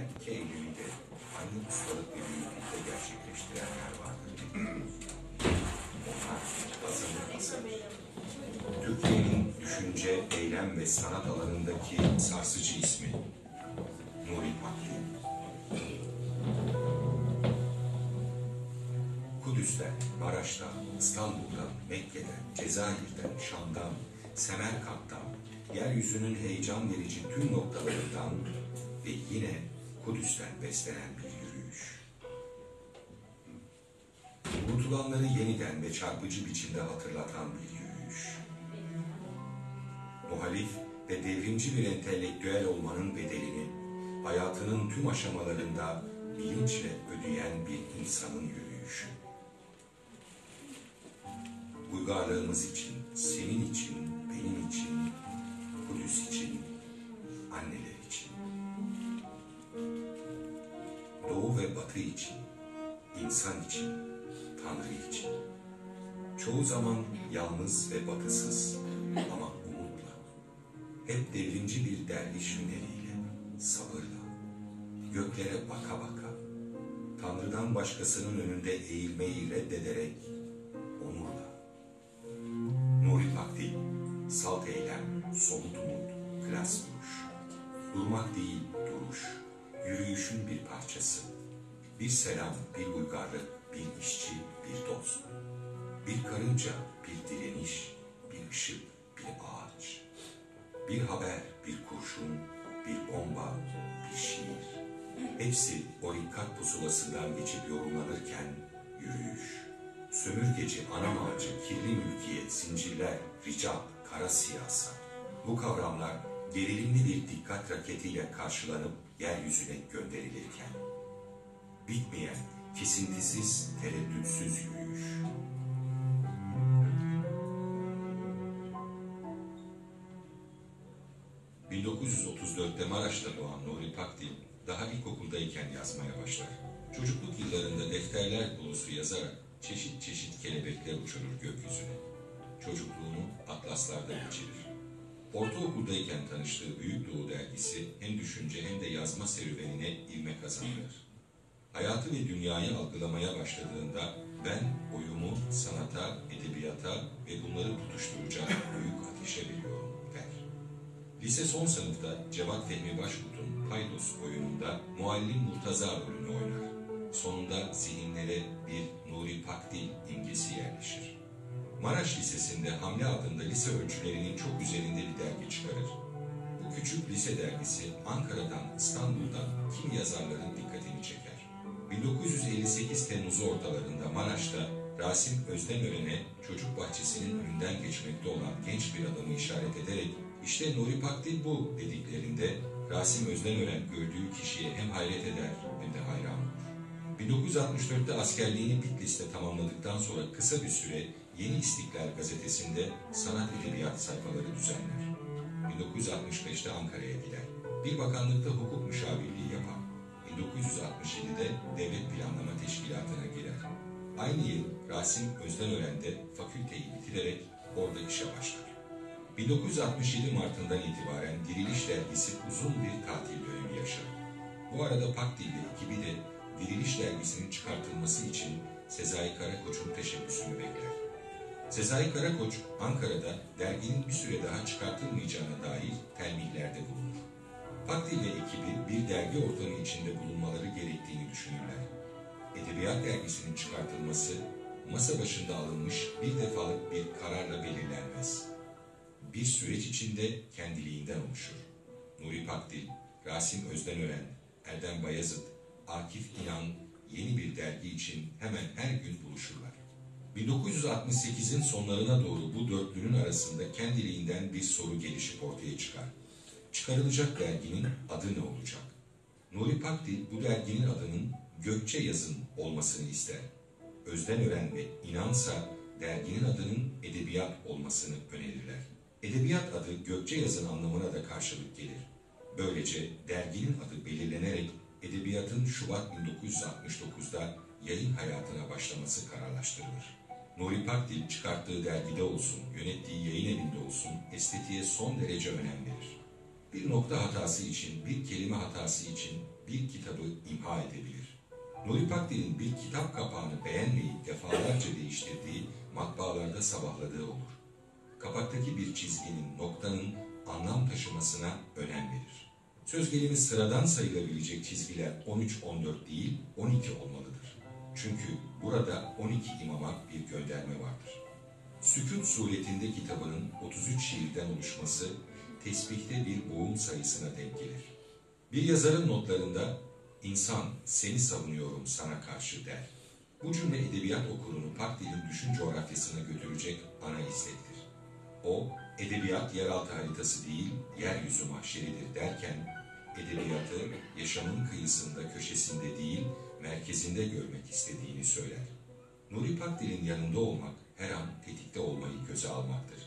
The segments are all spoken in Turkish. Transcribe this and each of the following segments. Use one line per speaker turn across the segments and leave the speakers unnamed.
her iki aynı ustalık ve büyüklükle gerçekleştirenler vardır. Onlar azınlık azınlık. Türkiye'nin düşünce, eylem ve sanat alanındaki sarsıcı ismi Nuri Pakli. Kudüs'ten, Maraş'tan, İstanbul'dan, Mekke'den, Cezayir'den, Şam'dan, Semerkant'tan, yeryüzünün heyecan verici tüm noktalarından ve yine Kudüs'ten beslenen bir yürüyüş. Unutulanları yeniden ve çarpıcı biçimde hatırlatan bir yürüyüş. Muhalif ve devrimci bir entelektüel olmanın bedelini hayatının tüm aşamalarında bilinçle ödeyen bir insanın yürüyüşü. Uygarlığımız için, senin için, benim için, Kudüs için, anneler ve batı için, insan için, Tanrı için. Çoğu zaman yalnız ve batısız ama umutla. Hep devrimci bir derviş hüneriyle, sabırla, göklere baka baka, Tanrı'dan başkasının önünde eğilmeyi reddederek, onurla. Nuri Pakdil, salt eylem, somut umut, klas duruş. Durmak değil, duruş. Yürüyüşün bir parçası. Bir selam, bir uygarlık, bir işçi, bir dost. Bir karınca, bir direniş, bir ışık, bir ağaç. Bir haber, bir kurşun, bir bomba, bir şiir. Hepsi o rikkat pusulasından geçip yorumlanırken yürüyüş. Sömürgeci, anam ağacı, kirli mülkiyet, zincirler, rica, kara siyasa. Bu kavramlar gerilimli bir dikkat raketiyle karşılanıp yeryüzüne gönderilirken. Bitmeyen, kesintisiz, tereddütsüz yürüyüş. ...1934'te Maraş'ta doğan Nuri Pakdil... ...daha ilkokuldayken yazmaya başlar. Çocukluk yıllarında defterler dolusu yazarak... ...çeşit çeşit kelebekler uçurur gökyüzüne. Çocukluğunu atlaslarda geçirir. Ortaokuldayken tanıştığı Büyük Doğu dergisi... ...hem düşünce hem de yazma serüvenine ivme kazandırır. Hayatı ve dünyayı algılamaya başladığında ben oyumu sanata, edebiyata ve bunları tutuşturacak büyük ateşe veriyorum der. Lise son sınıfta Cevat Fehmi Başkut'un Paydos oyununda Muallim Murtaza rolünü oynar. Sonunda zihinlere bir Nuri Pakdil imgesi yerleşir. Maraş Lisesi'nde Hamle adında lise ölçülerinin çok üzerinde bir dergi çıkarır. Bu küçük lise dergisi Ankara'dan, İstanbul'dan kim yazarların. 1958 Temmuz ortalarında Maraş'ta Rasim Özdenören'e çocuk bahçesinin önünden geçmekte olan genç bir adamı işaret ederek işte Nuri Pakdil bu dediklerinde Rasim Özdenören gördüğü kişiye hem hayret eder hem de hayran olur. 1964'te askerliğini Bitlis'te tamamladıktan sonra kısa bir süre Yeni İstiklal gazetesinde sanat edebiyat sayfaları düzenler. 1965'te Ankara'ya gider. Bir bakanlıkta hukuk müşavirliği. 1967'de Devlet Planlama Teşkilatı'na girer. Aynı yıl Rasim Özdenören'de fakülteyi bitirerek orada işe başlar. 1967 Mart'ından itibaren Diriliş Dergisi uzun bir tatil dönemi yaşar. Bu arada Pakdil ve ekibi de Diriliş Dergisi'nin çıkartılması için Sezai Karakoç'un teşebbüsünü bekler. Sezai Karakoç, Ankara'da derginin bir süre daha çıkartılmayacağına dair telmihlerde bulunur. Pakdil ve ekibi bir dergi ortamı içinde bulunmaları gerektiğini düşünürler. Edebiyat dergisinin çıkartılması masa başında alınmış bir defalık bir kararla belirlenmez. Bir süreç içinde kendiliğinden oluşur. Nuri Pakdil, Rasim Özdenören, Erdem Bayazıt, Akif İnan yeni bir dergi için hemen her gün buluşurlar. 1968'in sonlarına doğru bu dörtlünün arasında kendiliğinden bir soru gelişip ortaya çıkar. Çıkarılacak derginin adı ne olacak? Nuri Pakdil bu derginin adının Gökçe Yazın olmasını ister. Özden Ören ve İnansa derginin adının edebiyat olmasını önerirler. Edebiyat adı Gökçe Yazın anlamına da karşılık gelir. Böylece derginin adı belirlenerek edebiyatın Şubat 1969'da yayın hayatına başlaması kararlaştırılır. Nuri Pakdil çıkarttığı dergide olsun, yönettiği yayın evinde olsun estetiğe son derece önem verir. Bir nokta hatası için, bir kelime hatası için bir kitabı imha edebilir. Nuri Pakdil'in bir kitap kapağını beğenmeyip defalarca değiştirdiği matbaalarda sabahladığı olur. Kapaktaki bir çizginin, noktanın anlam taşımasına önem verir. Söz gelimi sıradan sayılabilecek çizgiler 13-14 değil 12 olmalıdır. Çünkü burada 12 imama bir gönderme vardır. Sükut suretinde kitabının 33 şiirden oluşması tesbihte bir boğum sayısına denk gelir. Bir yazarın notlarında insan seni savunuyorum sana karşı der. Bu cümle edebiyat okurunu Pakdil'in düşün coğrafyasına götürecek ana istektir. O, edebiyat yeraltı haritası değil, yeryüzü mahşeridir derken, edebiyatı yaşamın kıyısında, köşesinde değil, merkezinde görmek istediğini söyler. Nuri Pakdil'in yanında olmak, her an tetikte olmayı göze almaktır.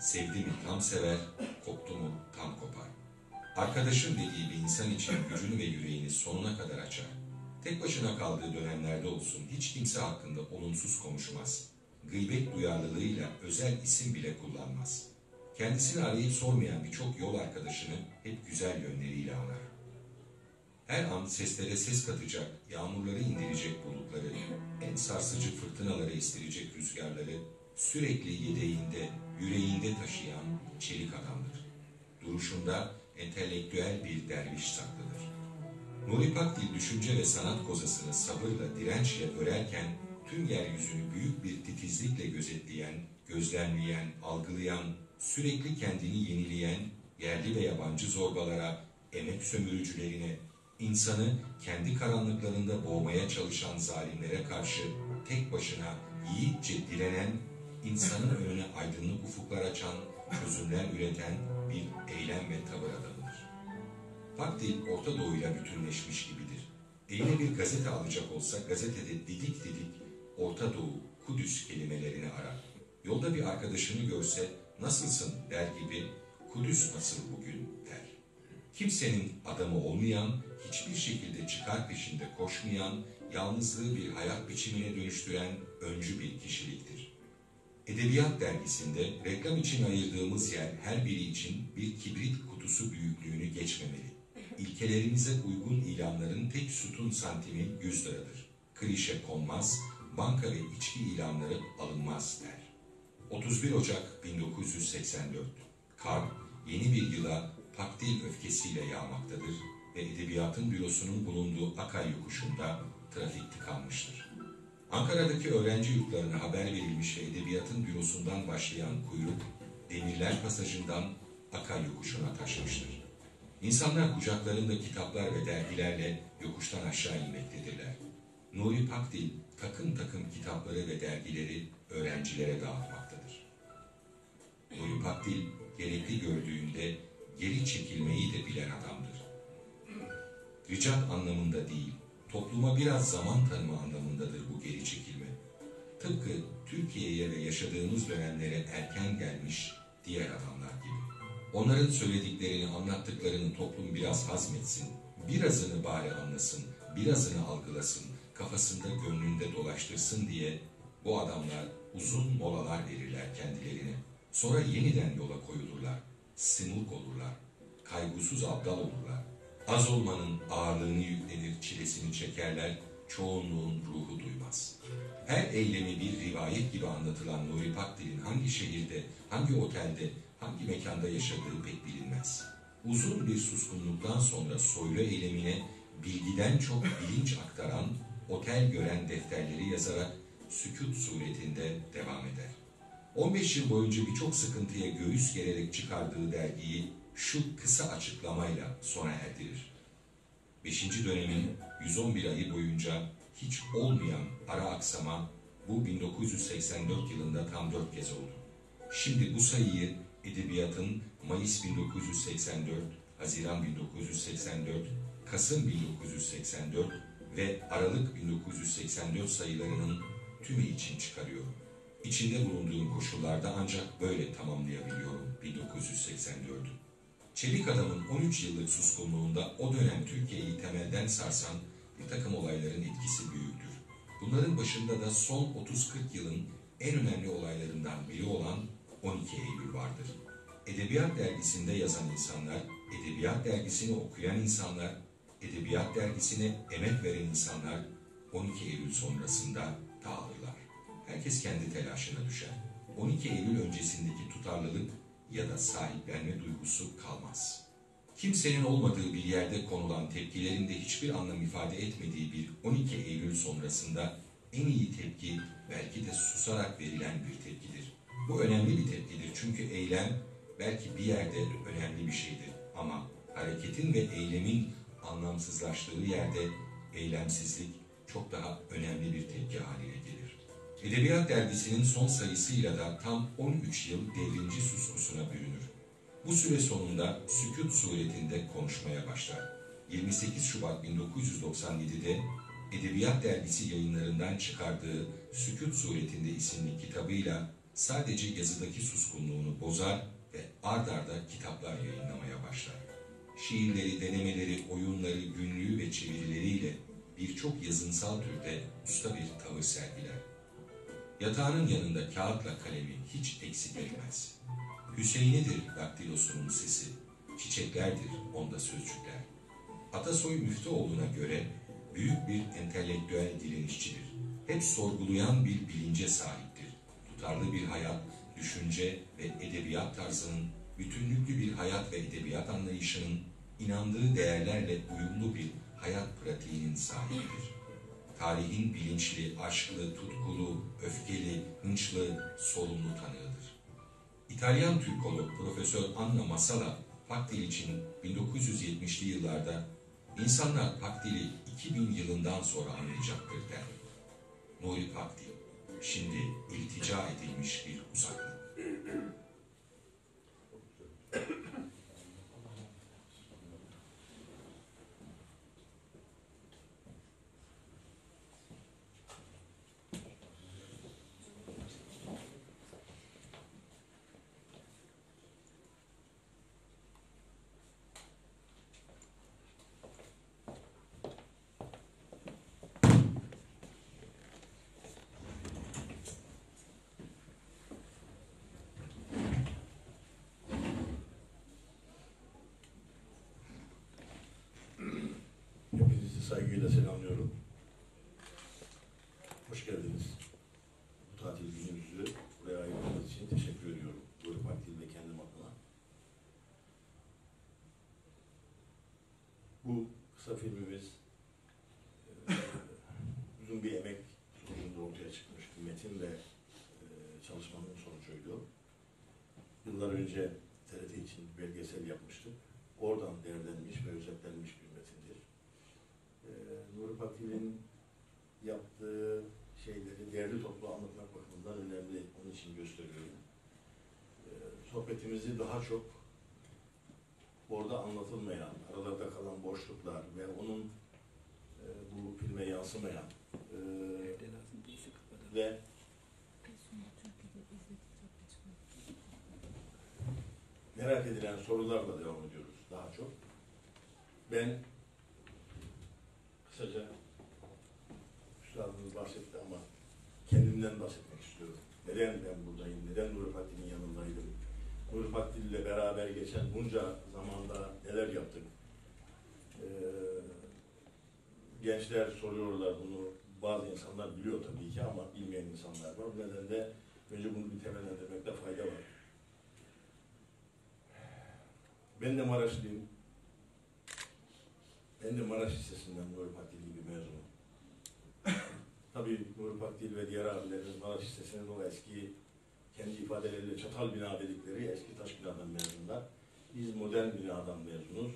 Sevdi mi tam sever, koptu mu tam kopar. Arkadaşım dediği bir insan için gücünü ve yüreğini sonuna kadar açar. Tek başına kaldığı dönemlerde olsun hiç kimse hakkında olumsuz konuşmaz. Gıybet duyarlılığıyla özel isim bile kullanmaz. Kendisini arayıp sormayan birçok yol arkadaşını hep güzel yönleriyle anar. Her an seslere ses katacak, yağmurları indirecek bulutları, en sarsıcı fırtınaları estirecek rüzgarları sürekli yedeğinde, yüreğinde taşıyan çelik adamdır. Duruşunda entelektüel bir derviş saklıdır. Nuri Pakdil düşünce ve sanat kozasını sabırla, dirençle örerken tüm yeryüzünü büyük bir titizlikle gözetleyen, gözlemleyen, algılayan, sürekli kendini yenileyen, yerli ve yabancı zorbalara, emek sömürücülerine, insanı kendi karanlıklarında boğmaya çalışan zalimlere karşı tek başına yiğitçe direnen, insanın önüne aydınlık ufuklar açan, çözümler üreten bir eylem ve tavır adamıdır. Pakdil Orta Doğu'yla bütünleşmiş gibidir. Eline bir gazete alacak olsa gazetede didik didik Orta Doğu, Kudüs kelimelerini arar. Yolda bir arkadaşını görse nasılsın der gibi Kudüs nasıl bugün der. Kimsenin adamı olmayan, hiçbir şekilde çıkar peşinde koşmayan, yalnızlığı bir hayat biçimine dönüştüren öncü bir kişiliktir. Edebiyat dergisinde reklam için ayırdığımız yer her biri için bir kibrit kutusu büyüklüğünü geçmemeli. İlkelerimize uygun ilanların tek sütun santimi 100 liradır. Klişe konmaz, banka ve içki ilanları alınmaz der. 31 Ocak 1984 Kar yeni bir yıla takdil öfkesiyle yağmaktadır ve edebiyatın bürosunun bulunduğu Akay yokuşunda trafik tıkanmıştır. Ankara'daki öğrenci yurtlarına haber verilmiş ve edebiyatın bürosundan başlayan kuyruk, Demirler Pasajı'ndan Akay yokuşuna taşmıştır. İnsanlar kucaklarında kitaplar ve dergilerle yokuştan aşağı inmektedirler. Nuri Pakdil takım takım kitapları ve dergileri öğrencilere dağıtmaktadır. Nuri Pakdil gerekli gördüğünde geri çekilmeyi de bilen adamdır. Ricat anlamında değil, topluma biraz zaman tanıma anlamındadır bu geri çekilme. Tıpkı Türkiye'ye ve yaşadığımız dönemlere erken gelmiş diğer adamlar gibi. Onların söylediklerini, anlattıklarını toplum biraz hazmetsin, birazını bari anlasın, birazını algılasın, kafasında gönlünde dolaştırsın diye bu adamlar uzun molalar verirler kendilerine. Sonra yeniden yola koyulurlar, sımık olurlar, kaygısız abdal olurlar. Az olmanın ağırlığını yüklenir, çilesini çekerler, çoğunluğun ruhu duymaz. Her eylemi bir rivayet gibi anlatılan Nuri Pakdil'in hangi şehirde, hangi otelde, hangi mekanda yaşadığı pek bilinmez. Uzun bir suskunluktan sonra soylu eylemine bilgiden çok bilinç aktaran, otel gören defterleri yazarak sükut suretinde devam eder. 15 yıl boyunca birçok sıkıntıya göğüs gererek çıkardığı dergiyi şu kısa açıklamayla sona erdirir. 5. dönemin 111 ayı boyunca hiç olmayan ara aksama bu 1984 yılında tam 4 kez oldu. Şimdi bu sayıyı edebiyatın Mayıs 1984, Haziran 1984, Kasım 1984 ve Aralık 1984 sayılarının tümü için çıkarıyorum. İçinde bulunduğum koşullarda ancak böyle tamamlayabiliyorum 1984'ü. Çelik Adam'ın 13 yıllık suskunluğunda o dönem Türkiye'yi temelden sarsan bir takım olayların etkisi büyüktür. Bunların başında da son 30-40 yılın en önemli olaylarından biri olan 12 Eylül vardır. Edebiyat dergisinde yazan insanlar edebiyat dergisini okuyan insanlar, edebiyat dergisine emek veren insanlar 12 Eylül sonrasında dağılırlar. Herkes kendi telaşına düşer. 12 Eylül öncesindeki tutarlılık ya da sahiplenme duygusu kalmaz. Kimsenin olmadığı bir yerde konulan tepkilerin de hiçbir anlam ifade etmediği bir 12 Eylül sonrasında en iyi tepki belki de susarak verilen bir tepkidir. Bu önemli bir tepkidir çünkü eylem belki bir yerde önemli bir şeydir ama hareketin ve eylemin anlamsızlaştığı yerde eylemsizlik çok daha önemli bir tepki haline. Edebiyat dergisinin son sayısıyla da tam 13 yıl devrimci suskusuna bürünür. Bu süre sonunda sükut suretinde konuşmaya başlar. 28 Şubat 1997'de Edebiyat Dergisi yayınlarından çıkardığı Sükut Suretinde isimli kitabıyla sadece yazıdaki suskunluğunu bozar ve ard arda kitaplar yayınlamaya başlar. Şiirleri, denemeleri, oyunları, günlüğü ve çevirileriyle birçok yazınsal türde usta bir tavır sergiler. Yatağının yanında kağıtla kalemi hiç eksik etmez. Hüseyin'idir daktilosunun sesi, çiçeklerdir onda sözcükler. Atasoy Müftüoğlu'na göre büyük bir entelektüel direnişçidir. Hep sorgulayan bir bilince sahiptir. Tutarlı bir hayat, düşünce ve edebiyat tarzının, bütünlüklü bir hayat ve edebiyat anlayışının, inandığı değerlerle uyumlu bir hayat pratiğinin sahibidir. Tarihin bilinçli, aşklı, tutkulu, öfkeli, hınçlı, sorumlu tanığıdır. İtalyan Türkolog Profesör Anna Masala, Pakdil için 1970'li yıllarda insanlar Pakdil'i 2000 yılından sonra anlayacaktır der. Nuri Pakdil, şimdi iltica edilmiş bir uzaklık.
Hepinizi saygıyla selamlıyorum. Hoş geldiniz. Bu tatil gününüzü buraya ayırdığınız için teşekkür ediyorum. Grup Aktil ve kendim adına. Bu kısa filmimiz eee, uzun bir emek sonucunda ortaya çıkmış bir metin ve eee, çalışmanın sonucuydu. Yıllar önce TRT için belgesel yapmıştık. Oradan değerlenmiş ve özetlenmiş bir metindir. Pakdil'in yaptığı şeyleri değerli toplu anlatmak bakımından önemli. Onun için gösteriyorum. Ee, sohbetimizi daha çok orada anlatılmayan, aralarda kalan boşluklar ve onun e, bu filme yansımayan e, ve merak edilen sorularla devam ediyoruz daha çok. Ben kısaca üstadımız bahsetti ama kendimden bahsetmek istiyorum. Neden ben buradayım, neden Nuri Fakir'in yanındaydım? Nuri Fakir ile beraber geçen bunca zamanda neler yaptık? Ee, gençler soruyorlar bunu, bazı insanlar biliyor tabii ki ama bilmeyen insanlar var. Bu nedenle önce bunu bir temellendirmekte fayda var. Ben de Maraşlıyım. Ben de Maraş Lisesi'nden Nuri Pakdil gibi mezunum. Tabii Nuri Pakdil ve diğer abilerimiz Maraş Lisesi'nin o eski kendi ifadeleriyle çatal bina dedikleri eski taş binadan mezunlar. Biz modern binadan mezunuz.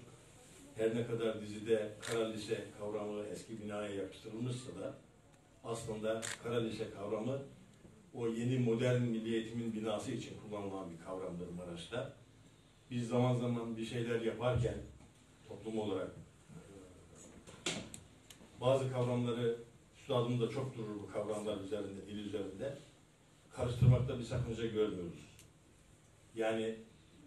Her ne kadar dizide kara lise kavramı eski binaya yapıştırılmışsa da aslında kara lise kavramı o yeni modern milli eğitimin binası için kullanılan bir kavramdır Maraş'ta. Biz zaman zaman bir şeyler yaparken toplum olarak bazı kavramları üstadım da çok durur bu kavramlar üzerinde, dil üzerinde. Karıştırmakta bir sakınca görmüyoruz. Yani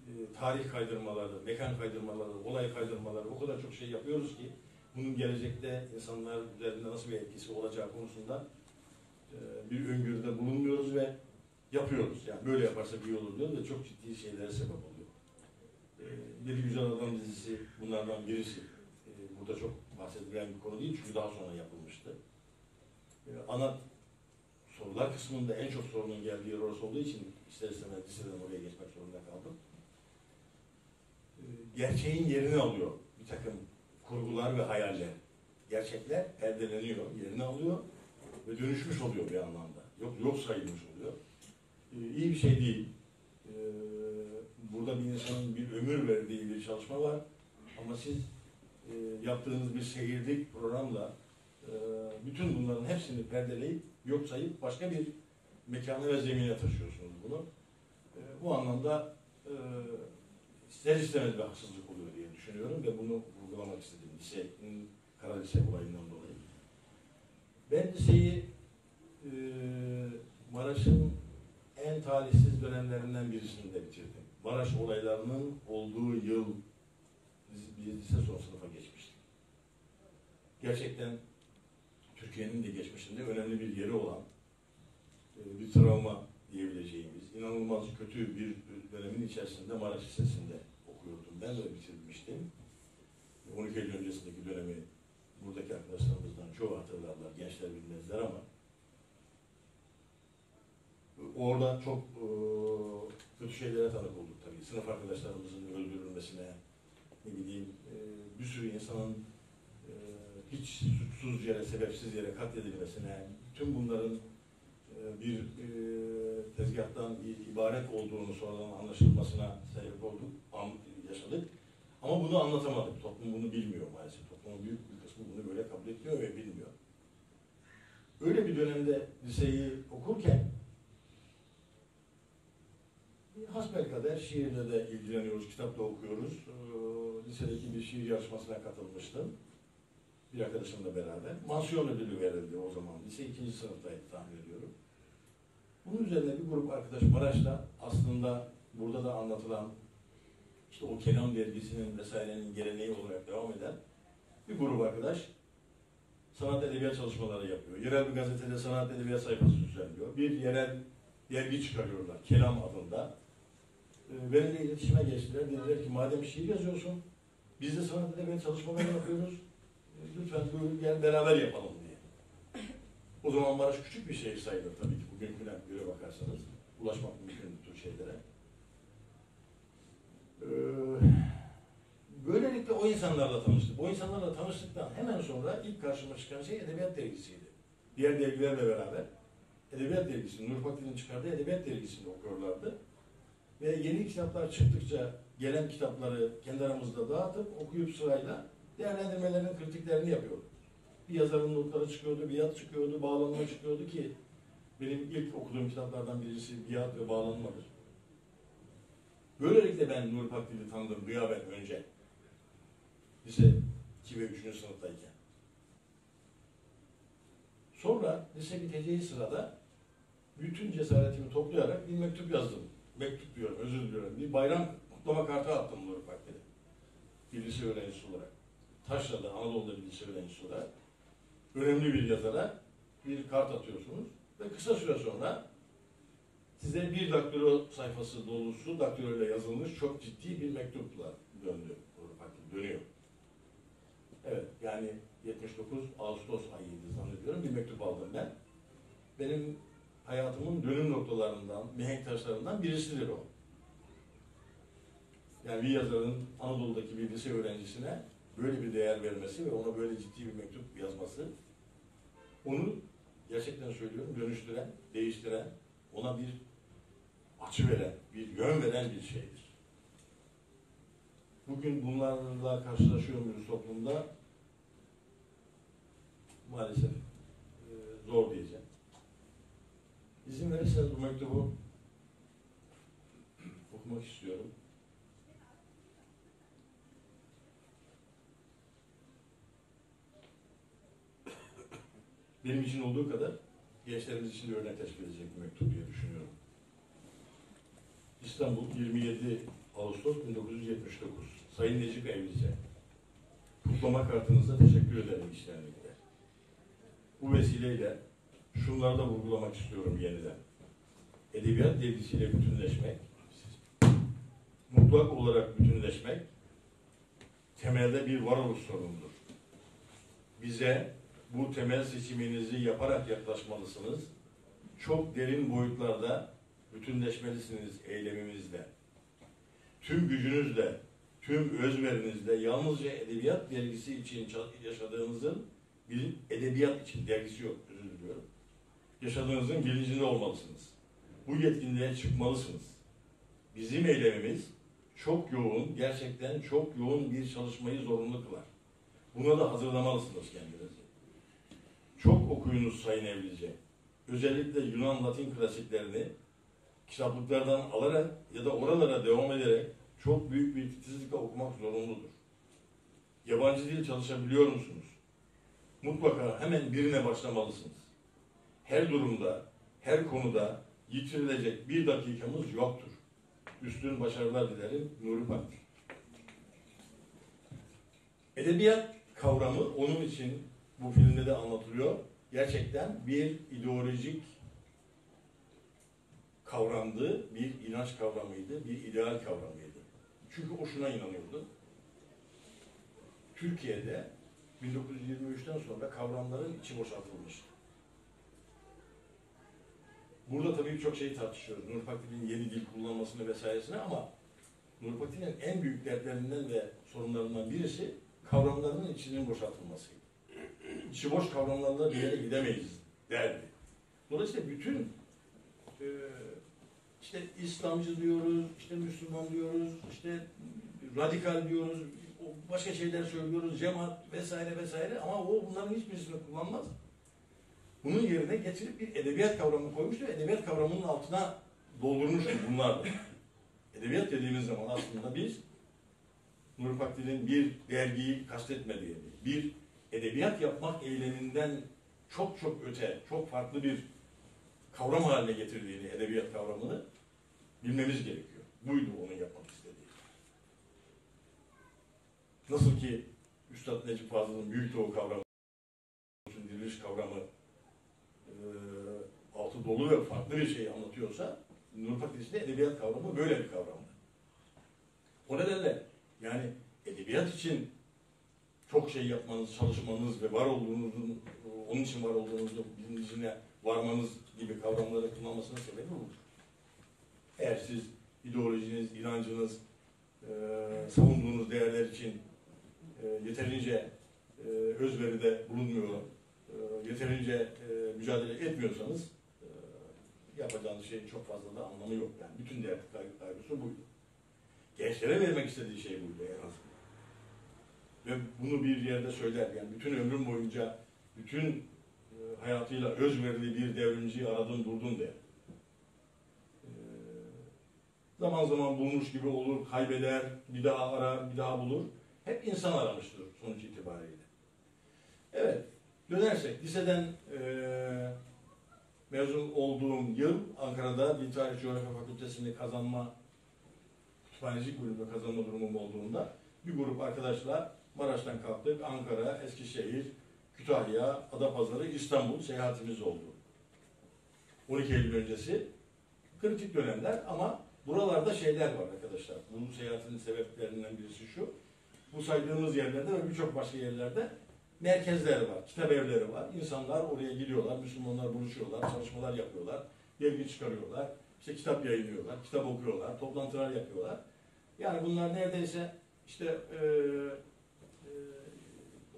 e, tarih kaydırmaları, mekan kaydırmaları, olay kaydırmaları o kadar çok şey yapıyoruz ki bunun gelecekte insanlar üzerinde nasıl bir etkisi olacağı konusunda e, bir öngörüde bulunmuyoruz ve yapıyoruz. Yani böyle yaparsak iyi olur diyoruz ve çok ciddi şeylere sebep oluyor. E, Bir Güzel Adam dizisi bunlardan birisi. Ee, Burada çok bahsedilen bir konu değil çünkü daha sonra yapılmıştı. Ee, Ana sorular kısmında en çok sorunun geldiği yer orası olduğu için ister istemez liseden oraya geçmek zorunda kaldım. Ee, Gerçeğin yerini alıyor bir takım kurgular ve hayaller. Gerçekler perdeleniyor, yerini alıyor ve dönüşmüş oluyor bir anlamda. Yok yok sayılmış oluyor. Ee, iyi bir şey değil. Ee, burada bir insanın bir ömür verdiği bir çalışma var. Ama siz e, yaptığınız bir seyirlik programla e, bütün bunların hepsini perdeleyip yok sayıp başka bir mekana ve zemine taşıyorsunuz bunu. E, bu anlamda e, ister istemez bir haksızlık oluyor diye düşünüyorum ve bunu vurgulamak istedim lisenin kara olayından dolayı. Ben liseyi e, Maraş'ın en talihsiz dönemlerinden birisinde bitirdim. Maraş olaylarının olduğu yıl biz, biz lise son sınıfa geçmiştik. Gerçekten Türkiye'nin de geçmişinde önemli bir yeri olan e, bir travma diyebileceğimiz, inanılmaz kötü bir dönemin içerisinde Maraş Lisesi'nde okuyordum. Ben de bitirmiştim. 12 Eylül öncesindeki dönemi buradaki arkadaşlarımızdan çoğu hatırlarlar, gençler bilmezler ama orada çok e, kötü şeylere tanık olduk tabii. Sınıf arkadaşlarımızın öldürülmesine, ne bileyim e, bir sürü insanın e, hiç suçsuz yere, sebepsiz yere katledilmesine, tüm bunların e, bir e, tezgahtan ibaret olduğunu sonradan anlaşılmasına sebep olduk, an- yaşadık. Ama bunu anlatamadık. Toplum bunu bilmiyor maalesef. Toplumun büyük bir kısmı bunu böyle kabul etmiyor ve bilmiyor. Öyle bir dönemde liseyi okurken hasbelkader şiirle de ilgileniyoruz, kitap da okuyoruz. Ee, lisedeki bir şiir yarışmasına katılmıştım. Bir arkadaşımla beraber. Mansiyon ödülü verildi o zaman. Lise ikinci sınıftaydı tahmin ediyorum. Bunun üzerine bir grup arkadaş Maraş'ta aslında burada da anlatılan işte o Kenan dergisinin vesairenin geleneği olarak devam eden bir grup arkadaş sanat edebiyat çalışmaları yapıyor. Yerel bir gazetede sanat edebiyat sayfası düzenliyor. Bir yerel dergi çıkarıyorlar Kelam adında. Ee, Benimle iletişime geçtiler. Dediler ki madem şiir yazıyorsun biz de sanat edebiyat çalışmaları yapıyoruz. Ee, Lütfen buyur gel beraber yapalım diye. O zaman Maraş küçük bir şehir sayılır tabii ki bugünküne göre bakarsanız. Ulaşmak mümkün bu şeylere. Ee, Böylelikle o insanlarla tanıştık. O insanlarla tanıştıktan hemen sonra ilk karşıma çıkan şey Edebiyat Dergisi'ydi. Diğer dergilerle beraber Edebiyat Dergisi, Nur Fakir'in çıkardığı Edebiyat Dergisi'ni okuyorlardı. Ve yeni kitaplar çıktıkça gelen kitapları kendi aramızda dağıtıp okuyup sırayla değerlendirmelerini, kritiklerini yapıyorduk. Bir yazarın notları çıkıyordu, biat çıkıyordu, bağlanma çıkıyordu ki benim ilk okuduğum kitaplardan birisi biat ve bağlanmadır. Böylelikle ben Nur Pakdil'i tanıdım gıyaben önce. Lise 2 ve 3. sınıftayken. Sonra lise biteceği sırada bütün cesaretimi toplayarak bir mektup yazdım. Mektup diyorum, özür diliyorum. Bir bayram kutlama kartı attım Nur Pakdil'e. Bir lise öğrencisi olarak. Taşra'da, Anadolu'da bir lise öğrencisi olarak. Önemli bir yazara bir kart atıyorsunuz. Ve kısa süre sonra size bir daktilo sayfası dolusu daktilo ile yazılmış çok ciddi bir mektupla döndü. Dönüyor. Evet, yani 79 Ağustos ayıydı zannediyorum. Bir mektup aldım ben. Benim hayatımın dönüm noktalarından, mihenk taşlarından birisidir o. Yani bir yazarın Anadolu'daki bir lise öğrencisine böyle bir değer vermesi ve ona böyle ciddi bir mektup yazması onu gerçekten söylüyorum dönüştüren, değiştiren, ona bir açı veren, bir yön veren bir şeydir. Bugün bunlarla karşılaşıyor muyuz toplumda? Maalesef e, zor diyeceğim. İzin verirseniz bu mektubu okumak istiyorum. Benim için olduğu kadar gençlerimiz için de örnek teşkil edecek bir mektup diye düşünüyorum. İstanbul 27 Ağustos 1979. Sayın Necip Evlice, kutlama kartınızda teşekkür ederim işlerlikte. Bu vesileyle şunları da vurgulamak istiyorum yeniden. Edebiyat dergisiyle bütünleşmek, mutlak olarak bütünleşmek temelde bir varoluş sorunudur. Bize bu temel seçiminizi yaparak yaklaşmalısınız. Çok derin boyutlarda bütünleşmelisiniz eylemimizle. Tüm gücünüzle, tüm özverinizle yalnızca edebiyat dergisi için yaşadığınızın bir edebiyat için dergisi yok özür. Yaşadığınızın bilincinde olmalısınız. Bu yetkinliğe çıkmalısınız. Bizim eylemimiz çok yoğun, gerçekten çok yoğun bir çalışmayı zorunlu kılar. Buna da hazırlamalısınız kendinizi. Çok okuyunuz Sayın Evlice. Özellikle Yunan Latin klasiklerini kitaplıklardan alarak ya da oralara devam ederek çok büyük bir titizlikle okumak zorunludur. Yabancı dil çalışabiliyor musunuz? Mutlaka hemen birine başlamalısınız. Her durumda, her konuda yitirilecek bir dakikamız yoktur. Üstün başarılar dilerim Nuri Pakdil. Edebiyat kavramı onun için bu filmde de anlatılıyor. Gerçekten bir ideolojik kavramdı, bir inanç kavramıydı, bir ideal kavramıydı. Çünkü o şuna inanıyordu. Türkiye'de 1923'ten sonra kavramların içi boşaltılmıştı. Burada tabii birçok şeyi tartışıyoruz. Nur Pakdil'in yeni dil kullanmasını vesairesine ama Nur Pakdil'in en büyük dertlerinden ve sorunlarından birisi kavramlarının içinin boşaltılmasıydı. İçi boş kavramlarla bir yere gidemeyiz derdi. Dolayısıyla bütün e, işte İslamcı diyoruz, işte Müslüman diyoruz, işte radikal diyoruz, başka şeyler söylüyoruz, cemaat vesaire vesaire ama o bunların hiçbirisini kullanmaz. Bunun yerine getirip bir edebiyat kavramı koymuştu. Edebiyat kavramının altına doldurmuştu bunlar. da. edebiyat dediğimiz zaman aslında biz Nuri Pakdil'in bir dergiyi kastetmediğini, bir edebiyat yapmak eyleminden çok çok öte, çok farklı bir kavram haline getirdiğini, edebiyat kavramını bilmemiz gerekiyor. Buydu onun yapmak istediği. Nasıl ki Üstad Necip Fazıl'ın Büyük Doğu kavramı, diriliş kavramı e, altı dolu ve farklı bir şey anlatıyorsa, Nur Pakdil'in de edebiyat kavramı böyle bir kavramdı. O nedenle yani edebiyat için çok şey yapmanız, çalışmanız ve var olduğunuzun, onun için var olduğunuzun bilincine varmanız gibi kavramları kullanmasının sebebi bu. Eğer siz ideolojiniz, inancınız, e, savunduğunuz değerler için e, yeterince e, özveride bulunmuyor, yeterince e, mücadele etmiyorsanız e, yapacağınız şeyin çok fazla da anlamı yok. Yani bütün değer kaygı- kaygısı buydu. Gençlere vermek istediği şey buydu en azından. Ve bunu bir yerde söyler. Yani bütün ömrüm boyunca bütün e, hayatıyla özverili bir devrimciyi aradım durdum der. E, zaman zaman bulmuş gibi olur, kaybeder, bir daha arar, bir daha bulur. Hep insan aramıştır sonuç itibariyle. Evet, dönersek liseden e, mezun olduğum yıl Ankara'da Dil Tarih Coğrafya Fakültesini kazanma kütüphanecilik bölümü kazanma durumum olduğunda bir grup arkadaşla Maraş'tan kalktık. Ankara, Eskişehir, Kütahya, Adapazarı, İstanbul seyahatimiz oldu. 12 Eylül öncesi kritik dönemler ama buralarda şeyler var arkadaşlar. Bu seyahatin sebeplerinden birisi şu. Bu saydığımız yerlerde ve birçok başka yerlerde merkezler var, kitap evleri var. İnsanlar oraya gidiyorlar, Müslümanlar buluşuyorlar, çalışmalar yapıyorlar, dergi çıkarıyorlar, işte kitap yayınlıyorlar, kitap okuyorlar, toplantılar yapıyorlar. Yani bunlar neredeyse işte e, e,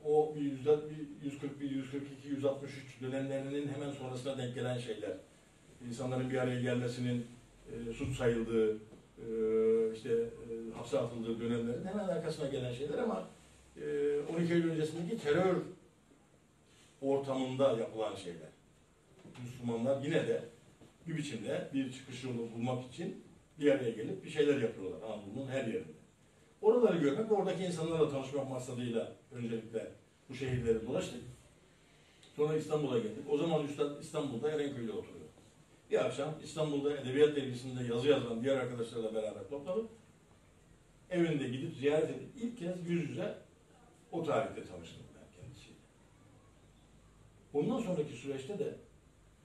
o 141, 142, 163 dönemlerinin hemen sonrasına denk gelen şeyler. İnsanların bir araya gelmesinin e, suç sayıldığı, e, işte e, hapse atıldığı dönemlerin hemen arkasına gelen şeyler ama 12 Eylül öncesindeki terör ortamında yapılan şeyler. Müslümanlar yine de bir biçimde bir çıkış yolu bulmak için bir araya gelip bir şeyler yapıyorlar Anadolu'nun her yerinde. Oraları görmek oradaki insanlarla tanışmak maksadıyla öncelikle bu şehirleri dolaştık. Sonra İstanbul'a geldik. O zaman Üstad İstanbul'da Erenköy'de oturuyor. Bir akşam İstanbul'da Edebiyat Dergisi'nde yazı yazan diğer arkadaşlarla beraber topladık. Evinde gidip ziyaret edip ilk kez yüz yüze o tarihte tanıştım ben kendisiyle. Ondan sonraki süreçte de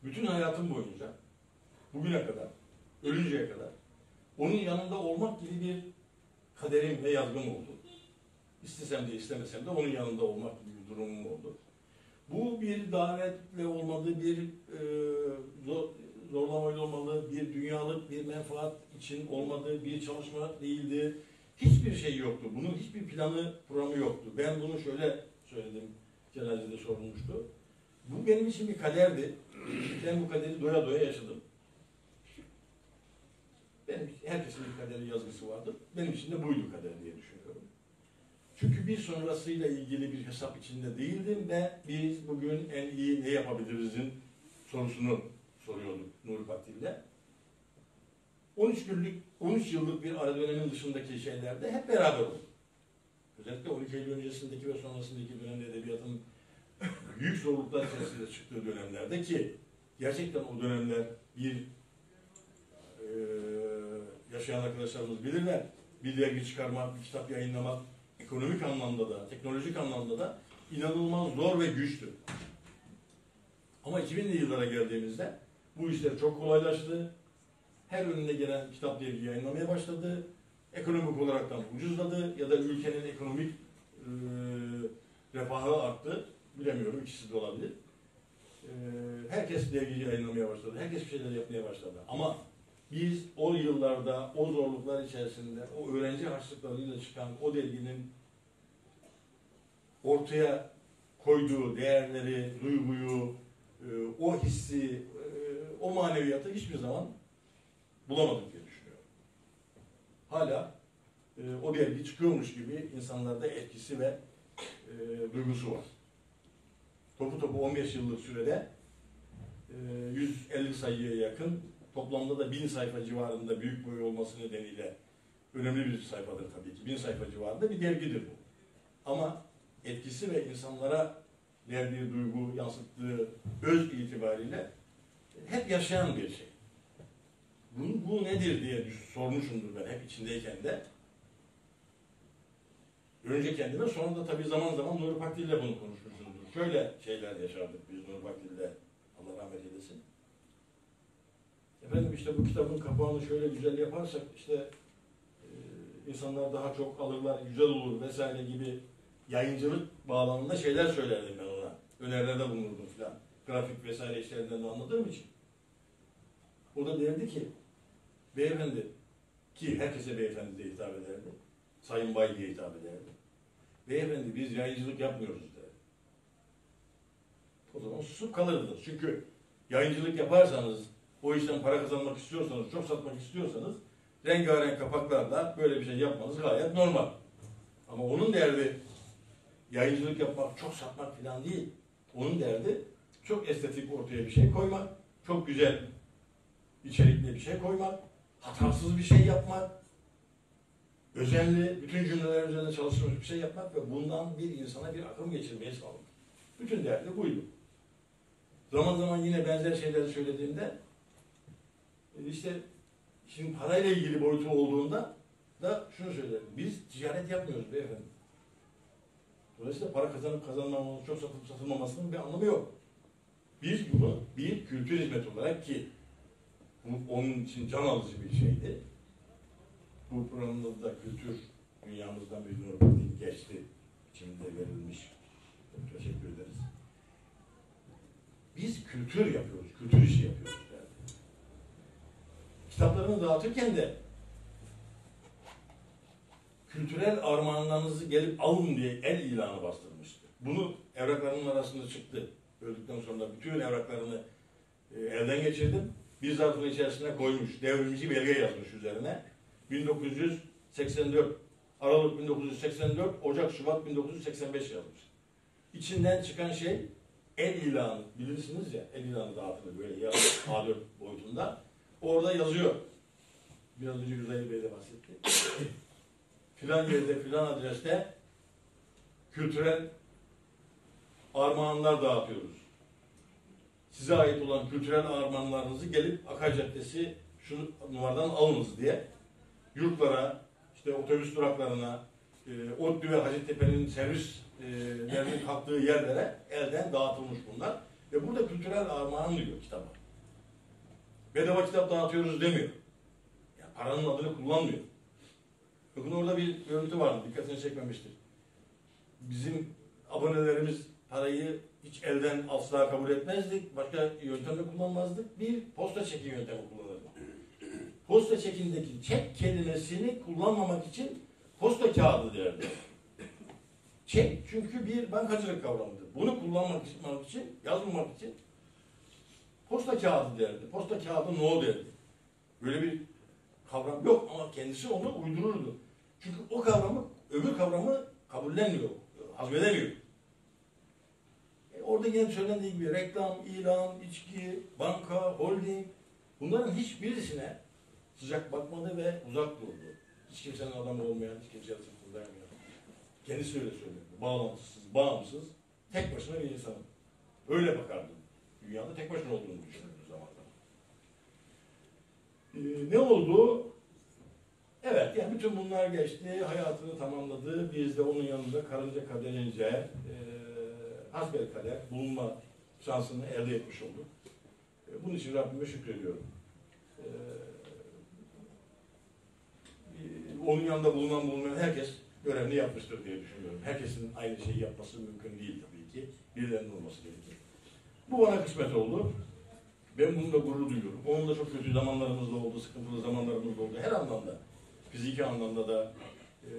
bütün hayatım boyunca bugüne kadar, ölünceye kadar onun yanında olmak gibi bir kaderim ve yazgım oldu. İstesem de istemesem de onun yanında olmak gibi bir durumum oldu. Bu bir davetle olmalı, bir e, zor, zorlamayla olmalı, bir dünyalık bir menfaat için olmadığı bir çalışma değildi. Hiçbir şey yoktu. Bunun hiçbir planı, programı yoktu. Ben bunu şöyle söyledim, cenazede sorulmuştu. Bu benim için bir kaderdi. Ben bu kaderi doya doya yaşadım. Benim, herkesin bir kaderi yazgısı vardır. Benim için de buydu kader diye düşünüyorum. Çünkü bir sonrasıyla ilgili bir hesap içinde değildim ve biz bugün en iyi ne yapabilirizin sorusunu soruyorduk Nuri Patil'le. 13 günlük, 13 yıllık bir ara dönemin dışındaki şeylerde hep beraber olduk. Özellikle 12 Eylül öncesindeki ve sonrasındaki dönemde edebiyatın büyük zorluklar içerisinde çıktığı dönemlerde ki gerçekten o dönemler bir eee, yaşayan arkadaşlarımız bilirler. Bir dergi çıkarmak, bir kitap yayınlamak ekonomik anlamda da, teknolojik anlamda da inanılmaz zor ve güçtü. Ama 2000'li yıllara geldiğimizde bu işler çok kolaylaştı. Her önüne gelen kitap dergi yayınlamaya başladı. Ekonomik olaraktan ucuzladı ya da ülkenin ekonomik eee refahı arttı. Bilemiyorum ikisi de olabilir. Eee, herkes dergi yayınlamaya başladı. Herkes bir şeyler yapmaya başladı. Ama biz o yıllarda, o zorluklar içerisinde, o öğrenci harçlıklarıyla çıkan o derginin ortaya koyduğu değerleri, duyguyu, e, o hissi, e, o maneviyatı hiçbir zaman bulamadık diye düşünüyorum. Hala e, o dergi çıkıyormuş gibi insanlarda etkisi ve e, duygusu var. Topu topu 15 yıllık sürede e, 150 sayıya yakın toplamda da 1000 sayfa civarında büyük boy olması nedeniyle önemli bir sayfadır tabii ki. 1000 sayfa civarında bir dergidir bu. Ama etkisi ve insanlara verdiği duygu, yansıttığı öz itibariyle hep yaşayan bir şey. Bu, bu nedir diye sormuşumdur ben hep içindeyken de. Önce kendime sonra da tabii zaman zaman Nuri Pakdil ile bunu konuşmuşumdur. Şöyle şeyler yaşardık biz Nuri Pakdil'le Allah rahmet eylesin. Efendim işte bu kitabın kapağını şöyle güzel yaparsak işte e, insanlar daha çok alırlar, güzel olur vesaire gibi yayıncılık bağlamında şeyler söylerdim ben ona. Önerilerde bulunurdum filan. Grafik vesaire işlerinden de anladığım için. O da derdi ki beyefendi ki herkese beyefendi diye hitap ederdi. Sayın Bay diye hitap ederdi. Beyefendi biz yayıncılık yapmıyoruz derdi. O zaman susup kalırdınız. Çünkü yayıncılık yaparsanız, o işten para kazanmak istiyorsanız, çok satmak istiyorsanız rengarenk kapaklarla böyle bir şey yapmanız gayet normal. Ama onun derdi yayıncılık yapmak, çok satmak falan değil. Onun derdi çok estetik ortaya bir şey koymak, çok güzel içerikli bir şey koymak, hatasız bir şey yapmak, özenli, bütün cümleler üzerinde çalışılmış bir şey yapmak ve bundan bir insana bir akım geçirmeye sağlamak. Bütün derdi buydu. Zaman zaman yine benzer şeyleri söylediğimde e, işte şimdi parayla ilgili boyutu olduğunda da şunu söylerim. Biz ticaret yapmıyoruz beyefendi. Dolayısıyla para kazanıp kazanmamamız, çok satılıp satılmamasının bir anlamı yok. Biz bunu bir kültür hizmeti olarak ki onun için can alıcı bir şeydi. Bu programda da kültür dünyamızdan bir nur geçti. İçimde verilmiş. Teşekkür ederiz. Biz kültür yapıyoruz, kültür işi yapıyoruz. Yani. Kitaplarını dağıtırken de kültürel armağanlarınızı gelip alın diye el ilanı bastırmıştı. Bunu evraklarının arasında çıktı. Öldükten sonra bütün evraklarını e, elden geçirdim. Bir zarfın içerisine koymuş. Devrimci belge yazmış üzerine. 1984 Aralık 1984 Ocak Şubat 1985 yazmış. İçinden çıkan şey el ilanı. Bilirsiniz ya el ilanı dağıtılır böyle ya A4 boyutunda. Orada yazıyor. Biraz önce Güzel Bey de bahsetti filan yerde filan adreste kültürel armağanlar dağıtıyoruz. Size ait olan kültürel armağanlarınızı gelip Akay Caddesi şu numaradan alınız diye yurtlara, işte otobüs duraklarına, e, ODTÜ ve Hacettepe'nin servislerinin kalktığı yerlere elden dağıtılmış bunlar. Ve burada kültürel armağan diyor kitaba. Bedava kitap dağıtıyoruz demiyor. Yani paranın adını kullanmıyor. Bakın orada bir görüntü vardı, dikkatini çekmemiştir. Bizim abonelerimiz parayı hiç elden asla kabul etmezdik. Başka yöntemle kullanmazdık. Bir posta çeki yöntemi kullanırdık. Posta çekindeki çek kelimesini kullanmamak için posta kağıdı derdi. Çek çünkü bir bankacılık kavramıdır. Bunu kullanmak için, yazmamak için posta kağıdı derdi. Posta kağıdı no derdi. Böyle bir kavram yok ama kendisi onu uydururdu. Çünkü o kavramı, öbür kavramı kabullenmiyor, hazmedemiyor. Orada yine söylendiği gibi reklam, ilan, içki, banka, holding bunların hiçbirisine sıcak bakmadı ve uzak durdu. Hiç kimsenin adamı olmayan, hiç kimseye sırtını vermeyen. Kendisi öyle söylüyor. Bağlantısız, bağımsız, tek başına bir insanım. Öyle bakardım. Dünyada tek başına olduğunu düşünürdü zamanla. Ee, ne oldu? Evet, yani bütün bunlar geçti, hayatını tamamladı. Biz de onun yanında karınca kaderince e, hasbel kader bulunma şansını elde etmiş olduk. E, bunun için Rabbime şükrediyorum. E, onun yanında bulunan bulunmayan herkes görevini yapmıştır diye düşünüyorum. Herkesin aynı şeyi yapması mümkün değil tabii ki. Birilerinin olması gerekir. Bu bana kısmet oldu. Ben bununla gurur duyuyorum. Onun da çok kötü zamanlarımız da oldu, sıkıntılı zamanlarımız da oldu. Her anlamda. Fiziki anlamda da, e,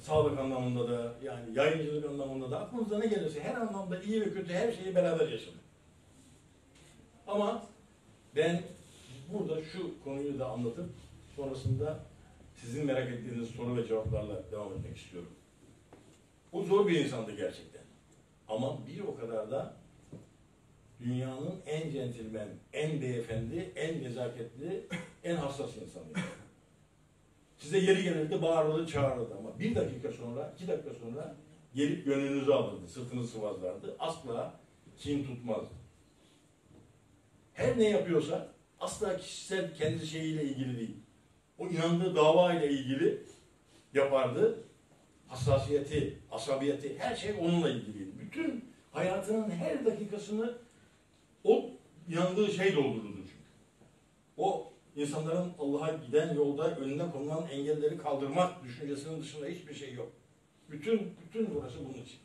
sağlık anlamında da, yani yayıncılık anlamında da, aklınıza ne gelirse her anlamda iyi ve kötü her şeyi beraber yaşadık. Ama ben burada şu konuyu da anlatıp sonrasında sizin merak ettiğiniz soru ve cevaplarla devam etmek istiyorum. O zor bir insandı gerçekten. Ama bir o kadar da dünyanın en centilmen, en beyefendi, en nezaketli, en hassas insanıydı. Size yeri gelirdi bağırırdı, çağırırdı ama bir dakika sonra, iki dakika sonra gelip gönlünüzü alırdı, sırtınızı sıvazlardı. Asla kin tutmazdı. Her ne yapıyorsa asla kişisel kendi şeyiyle ilgili değil. O inandığı dava ile ilgili yapardı. Hassasiyeti, asabiyeti, her şey onunla ilgiliydi. Bütün hayatının her dakikasını o inandığı şey doldururdu çünkü. O insanların Allah'a giden yolda önüne konulan engelleri kaldırmak düşüncesinin dışında hiçbir şey yok. Bütün bütün burası bunun için.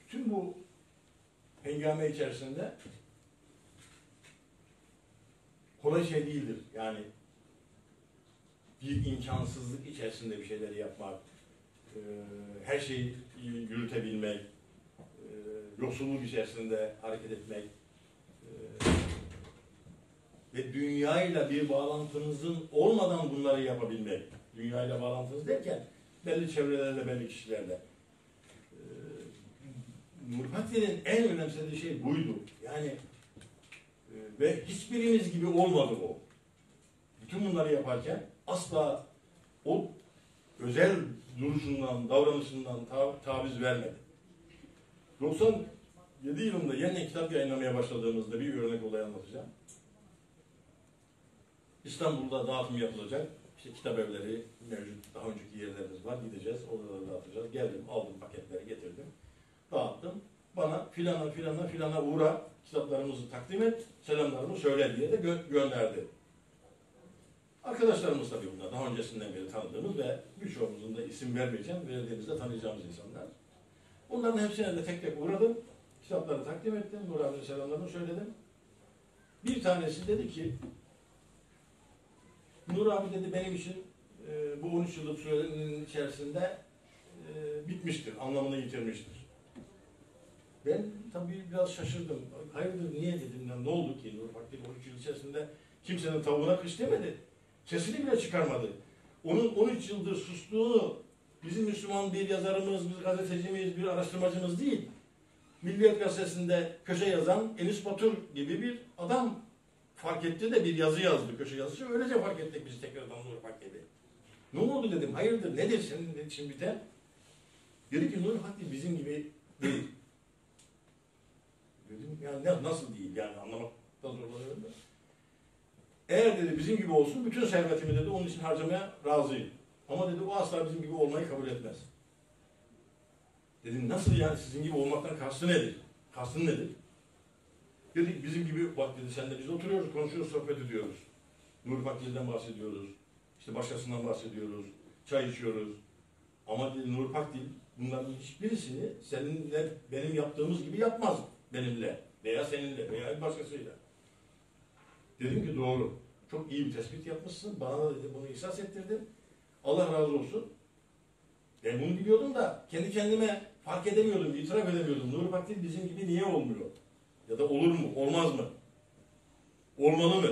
Bütün bu hengame içerisinde kolay şey değildir. Yani bir imkansızlık içerisinde bir şeyleri yapmak, e, her şeyi yürütebilmek, e, yoksulluk içerisinde hareket etmek ve dünyayla bir bağlantınızın olmadan bunları yapabilmek. Dünyayla bağlantınız derken belli çevrelerle, belli kişilerle. E, Nurhati'nin en önemsediği şey buydu. Yani e, ve hiçbirimiz gibi olmadı o. Bütün bunları yaparken asla o özel duruşundan, davranışından ta- taviz vermedi. 97 yılında yeniden kitap yayınlamaya başladığımızda bir örnek olay anlatacağım. İstanbul'da dağıtım yapılacak. İşte kitap evleri mevcut, daha önceki yerlerimiz var. Gideceğiz, oraları dağıtacağız. Geldim, aldım paketleri, getirdim. Dağıttım. Bana filana filana filana uğra, kitaplarımızı takdim et, selamlarımı söyle diye de gö- gönderdi. Arkadaşlarımız tabii bunlar. Daha öncesinden beri tanıdığımız ve birçoğumuzun da isim vermeyeceğim, verdiğimizde tanıyacağımız insanlar. Onların hepsine de tek tek uğradım. Kitapları takdim ettim. Nur selamlarını söyledim. Bir tanesi dedi ki Nur abi dedi benim için e, bu 13 yıllık sürenin içerisinde e, bitmiştir. Anlamını yitirmiştir. Ben tabii biraz şaşırdım. Hayırdır niye dedim ya ne oldu ki Nur Fakir 13 yıl içerisinde kimsenin tavuğuna kış demedi. Sesini bile çıkarmadı. Onun 13 yıldır sustuğunu bizim Müslüman bir yazarımız, bir gazetecimiz, bir araştırmacımız değil. Milliyet Gazetesi'nde köşe yazan Enis Batur gibi bir adam fark etti de bir yazı yazdı köşe yazısı. Öylece fark ettik biz tekrardan Nur Hak gibi. Ne oldu dedim, hayırdır nedir senin dedi için biten? Dedi ki Nur Hak bizim gibi değil. Dedim yani ne, nasıl değil yani anlamakta zorlanıyorum da. Eğer dedi bizim gibi olsun bütün servetimi dedi onun için harcamaya razıyım. Ama dedi o asla bizim gibi olmayı kabul etmez. Dedim nasıl yani sizin gibi olmaktan kastı nedir? Kastın nedir? Dedik bizim gibi bak dedi sen de biz oturuyoruz konuşuyoruz sohbet ediyoruz. Nuri Pakdil'den bahsediyoruz. İşte başkasından bahsediyoruz. Çay içiyoruz. Ama dedi, Nuri Pakdil bunların hiçbirisini seninle benim yaptığımız gibi yapmaz benimle veya seninle veya bir başkasıyla. Dedim ki doğru. Çok iyi bir tespit yapmışsın. Bana da dedi bunu ihsas ettirdin. Allah razı olsun. Ben bunu biliyordum da kendi kendime fark edemiyordum, itiraf edemiyordum. Nuri Pakdil bizim gibi niye olmuyor? Ya da olur mu, olmaz mı? Olmalı mı?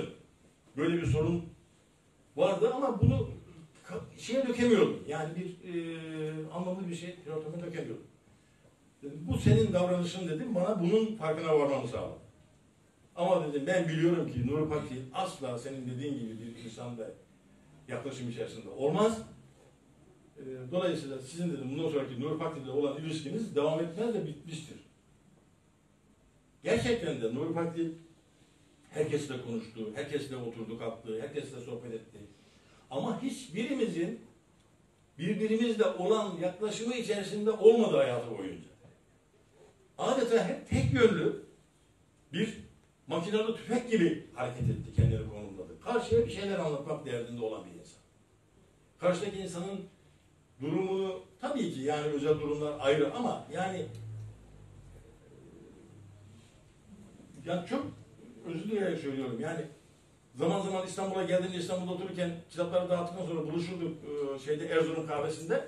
Böyle bir sorun vardı ama bunu şeye dökemiyordum. Yani bir e, anlamlı bir şey ortama dökemiyordum. Dedim, bu senin davranışın dedim, bana bunun farkına varmamı sağladı. Ama dedim ben biliyorum ki Nuri Pakdil asla senin dediğin gibi bir insanda yaklaşım içerisinde olmaz. E, Dolayısıyla sizin dedim bundan sonraki Nuri ile olan ilişkiniz devam etmez de bitmiştir. Gerçekten de Nuri Pakdil herkesle konuştu, herkesle oturdu kalktı, herkesle sohbet etti. Ama hiçbirimizin birbirimizle olan yaklaşımı içerisinde olmadı hayatı boyunca. Adeta hep tek yönlü bir makinalı tüfek gibi hareket etti, kendini konumladı. Karşıya bir şeyler anlatmak derdinde olan bir insan. Karşıdaki insanın durumunu tabii ki yani özel durumlar ayrı ama yani yani çok özür dileyerek söylüyorum yani zaman zaman İstanbul'a geldiğimde İstanbul'da otururken kitapları dağıttıktan sonra buluşurduk e, şeyde Erzurum kahvesinde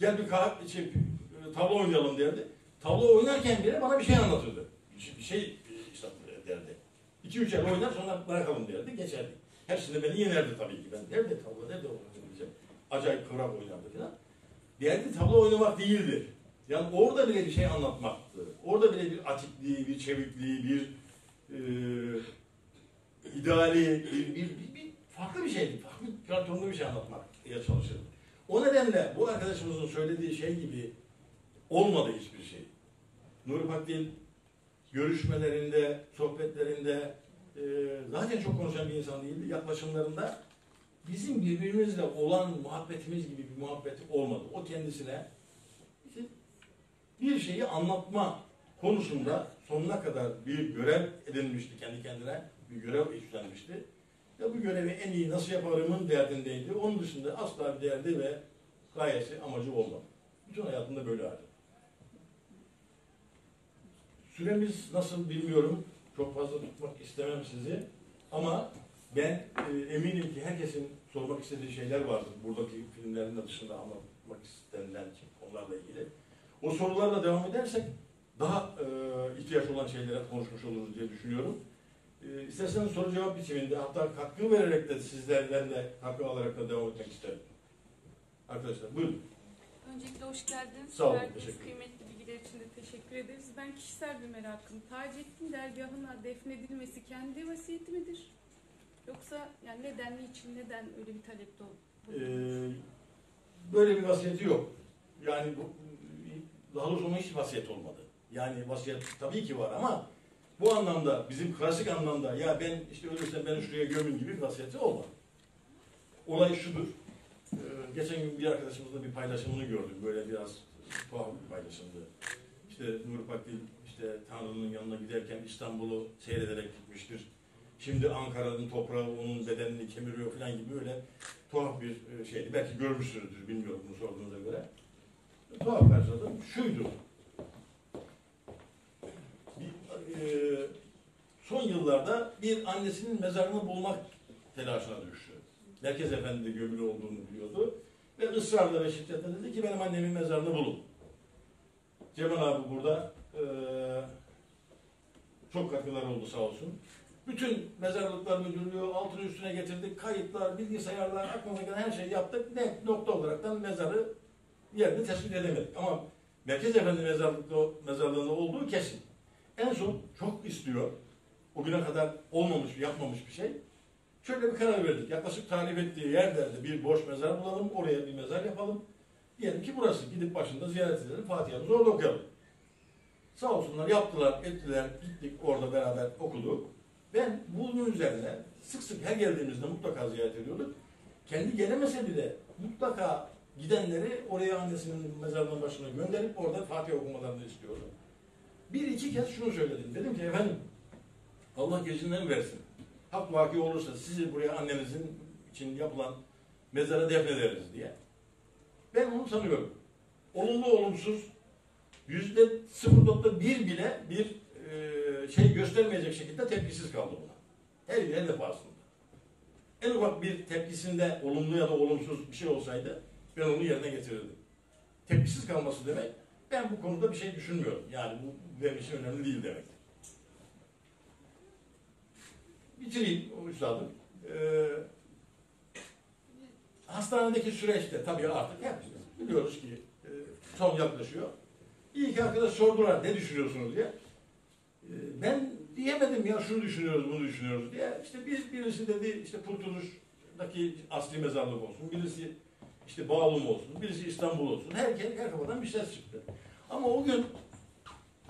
gel bir kahve, şey, e, tavla oynayalım derdi. Tavla oynarken bile bana bir şey anlatırdı. Bir şey, şey e, işte derdi. İki üç el oynar sonra bırakalım derdi geçerdi. Hepsinde beni yenerdi tabii ki. Ben nerede tavla nerede oynayacağım. Acayip kıvrak oynardı falan. Derdi tavla oynamak değildi. Yani orada bile bir şey anlatmaktı. Orada bile bir atikliği, bir çevikliği, bir e, ideali, bir, bir, bir, farklı bir şeydi. Farklı platformda bir şey anlatmaya çalışırdı. O nedenle bu arkadaşımızın söylediği şey gibi olmadı hiçbir şey. Nuri Pakdil görüşmelerinde, sohbetlerinde e, zaten çok konuşan bir insan değildi. Yaklaşımlarında bizim birbirimizle olan muhabbetimiz gibi bir muhabbeti olmadı. O kendisine işte bir şeyi anlatma konusunda sonuna kadar bir görev edinmişti kendi kendine. Bir görev üstlenmişti. Ve bu görevi en iyi nasıl yaparımın derdindeydi. Onun dışında asla bir derdi ve gayesi, amacı olmadı. Bütün hayatında böyle harcadı. Süremiz nasıl bilmiyorum. Çok fazla tutmak istemem sizi. Ama ben e, eminim ki herkesin sormak istediği şeyler vardır. Buradaki filmlerin de dışında anlatmak istenilen konularla ilgili. O sorularla devam edersek daha e, ihtiyaç olan şeylere konuşmuş oluruz diye düşünüyorum. E, isterseniz soru cevap biçiminde hatta katkı vererek de sizlerden de katkı alarak da devam etmek isterim. Arkadaşlar buyurun.
Öncelikle hoş geldiniz.
Sağ olun,
Verdiğiniz kıymetli bilgiler için de teşekkür ederiz. Ben kişisel bir merakım. Taceddin dergahına defnedilmesi kendi vasiyeti midir? Yoksa yani neden, niçin, neden öyle bir talepte oldu?
Ee, böyle bir vasiyeti yok. Yani bu, daha doğrusu onun hiç vasiyet olmadı. Yani vasiyet tabii ki var ama bu anlamda bizim klasik anlamda ya ben işte ölürsem beni şuraya gömün gibi vasiyeti olmadı. Olay şudur. Ee, geçen gün bir arkadaşımızla bir paylaşımını gördüm. Böyle biraz tuhaf bir paylaşımdı. İşte Nuri Pakdil işte Tanrı'nın yanına giderken İstanbul'u seyrederek gitmiştir. Şimdi Ankara'nın toprağı onun bedenini kemiriyor falan gibi böyle tuhaf bir e, şeydi. Belki görmüşsünüzdür, bilmiyorum bunu sorduğunuza göre. Tuhaf karşıladım. Şuydu. Bir, e, son yıllarda bir annesinin mezarını bulmak telaşına düştü. Merkez Efendi'de gömülü olduğunu biliyordu. Ve ısrarla ve şiddetle dedi ki benim annemin mezarını bulun. Cemal abi burada e, çok katkılar oldu sağ olsun. Bütün mezarlıklar müdürlüğü altını üstüne getirdik. Kayıtlar, bilgisayarlar, aklımıza gelen her şeyi yaptık. Ne nokta olaraktan mezarı yerini tespit edemedik. Ama Merkez Efendi mezarlıkta, mezarlığında olduğu kesin. En son çok istiyor. O güne kadar olmamış, yapmamış bir şey. Şöyle bir karar verdik. Yaklaşık tarif ettiği yerlerde bir boş mezar bulalım. Oraya bir mezar yapalım. Diyelim ki burası. Gidip başında ziyaret edelim. Fatiha'mızı orada okuyalım. Sağ olsunlar yaptılar, ettiler. Gittik orada beraber okuduk. Ben bunun üzerine sık sık her geldiğimizde mutlaka ziyaret ediyorduk. Kendi gelemese bile mutlaka gidenleri oraya annesinin mezarının başına gönderip orada Fatiha okumalarını istiyordu. Bir iki kez şunu söyledim. Dedim ki efendim Allah gecinden versin. hak vaki olursa sizi buraya annenizin için yapılan mezara defnederiz diye. Ben onu sanıyorum. Olumlu olumsuz yüzde 0.1 bile bir e, şey göstermeyecek şekilde tepkisiz kaldı buna. Her her defasında. En ufak bir tepkisinde olumlu ya da olumsuz bir şey olsaydı ben onu yerine getirirdim. Tepkisiz kalması demek ben bu konuda bir şey düşünmüyorum. Yani bu için önemli değil demek. Bitireyim üstadım. Ee, hastanedeki süreçte tabii artık hep biliyoruz ki e, son yaklaşıyor. İyi ki arkadaş sordular ne düşünüyorsunuz diye. Ee, ben diyemedim ya şunu düşünüyoruz bunu düşünüyoruz diye. İşte bir, birisi dedi işte Kurtuluş'taki asli mezarlık olsun. Birisi işte Bağlum olsun. Birisi İstanbul olsun. Herkes her kafadan bir ses çıktı. Ama o gün